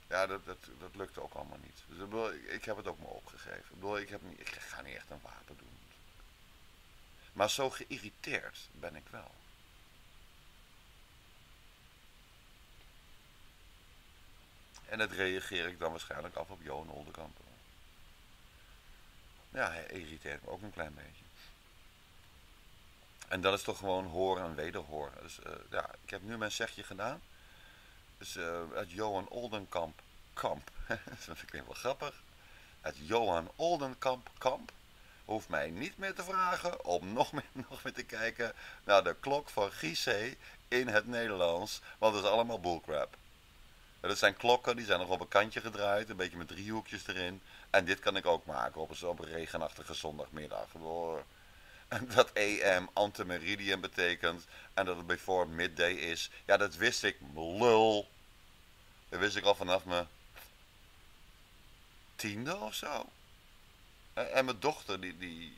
Ja, dat, dat, dat lukte ook allemaal niet. Dus ik, heb het ook maar opgegeven. Ik, bedoel, ik, heb niet, ik ga niet echt een wapen doen. Maar zo geïrriteerd ben ik wel. En dat reageer ik dan waarschijnlijk af op Johan Oldenkamp. Ja, hij irriteert me ook een klein beetje. En dat is toch gewoon horen en wederhoren. Dus uh, ja, ik heb nu mijn zegje gedaan. Dus uh, uit Johan Oldenkamp kamp. (laughs) dat vind ik wel grappig. Uit Johan Oldenkamp kamp hoeft mij niet meer te vragen om nog meer, (laughs) nog meer te kijken naar de klok van Gissé in het Nederlands. Want dat is allemaal bullcrap. Dat zijn klokken, die zijn nog op een kantje gedraaid, een beetje met driehoekjes erin. En dit kan ik ook maken op een, regenachtige zondagmiddag. En dat AM antemeridium betekent en dat het before midday is. Ja, dat wist ik, lul. Dat wist ik al vanaf mijn tiende of zo. En mijn dochter, die, die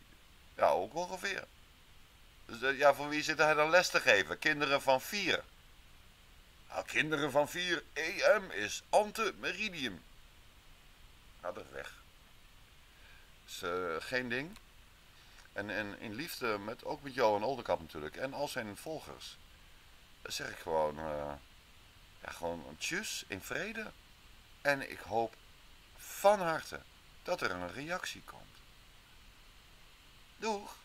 ja, ook ongeveer. Dus eh, ja, voor wie zit hij dan les te geven? Kinderen van vier. Nou, kinderen van vier, EM is antemeridium. Nou, dat is weg. Is uh, geen ding. En, en in liefde, met, ook met Johan Oldenkamp natuurlijk. En al zijn volgers. Zeg ik gewoon, uh, ja, gewoon tjus, in vrede. En ik hoop van harte dat er een reactie komt. Doeg!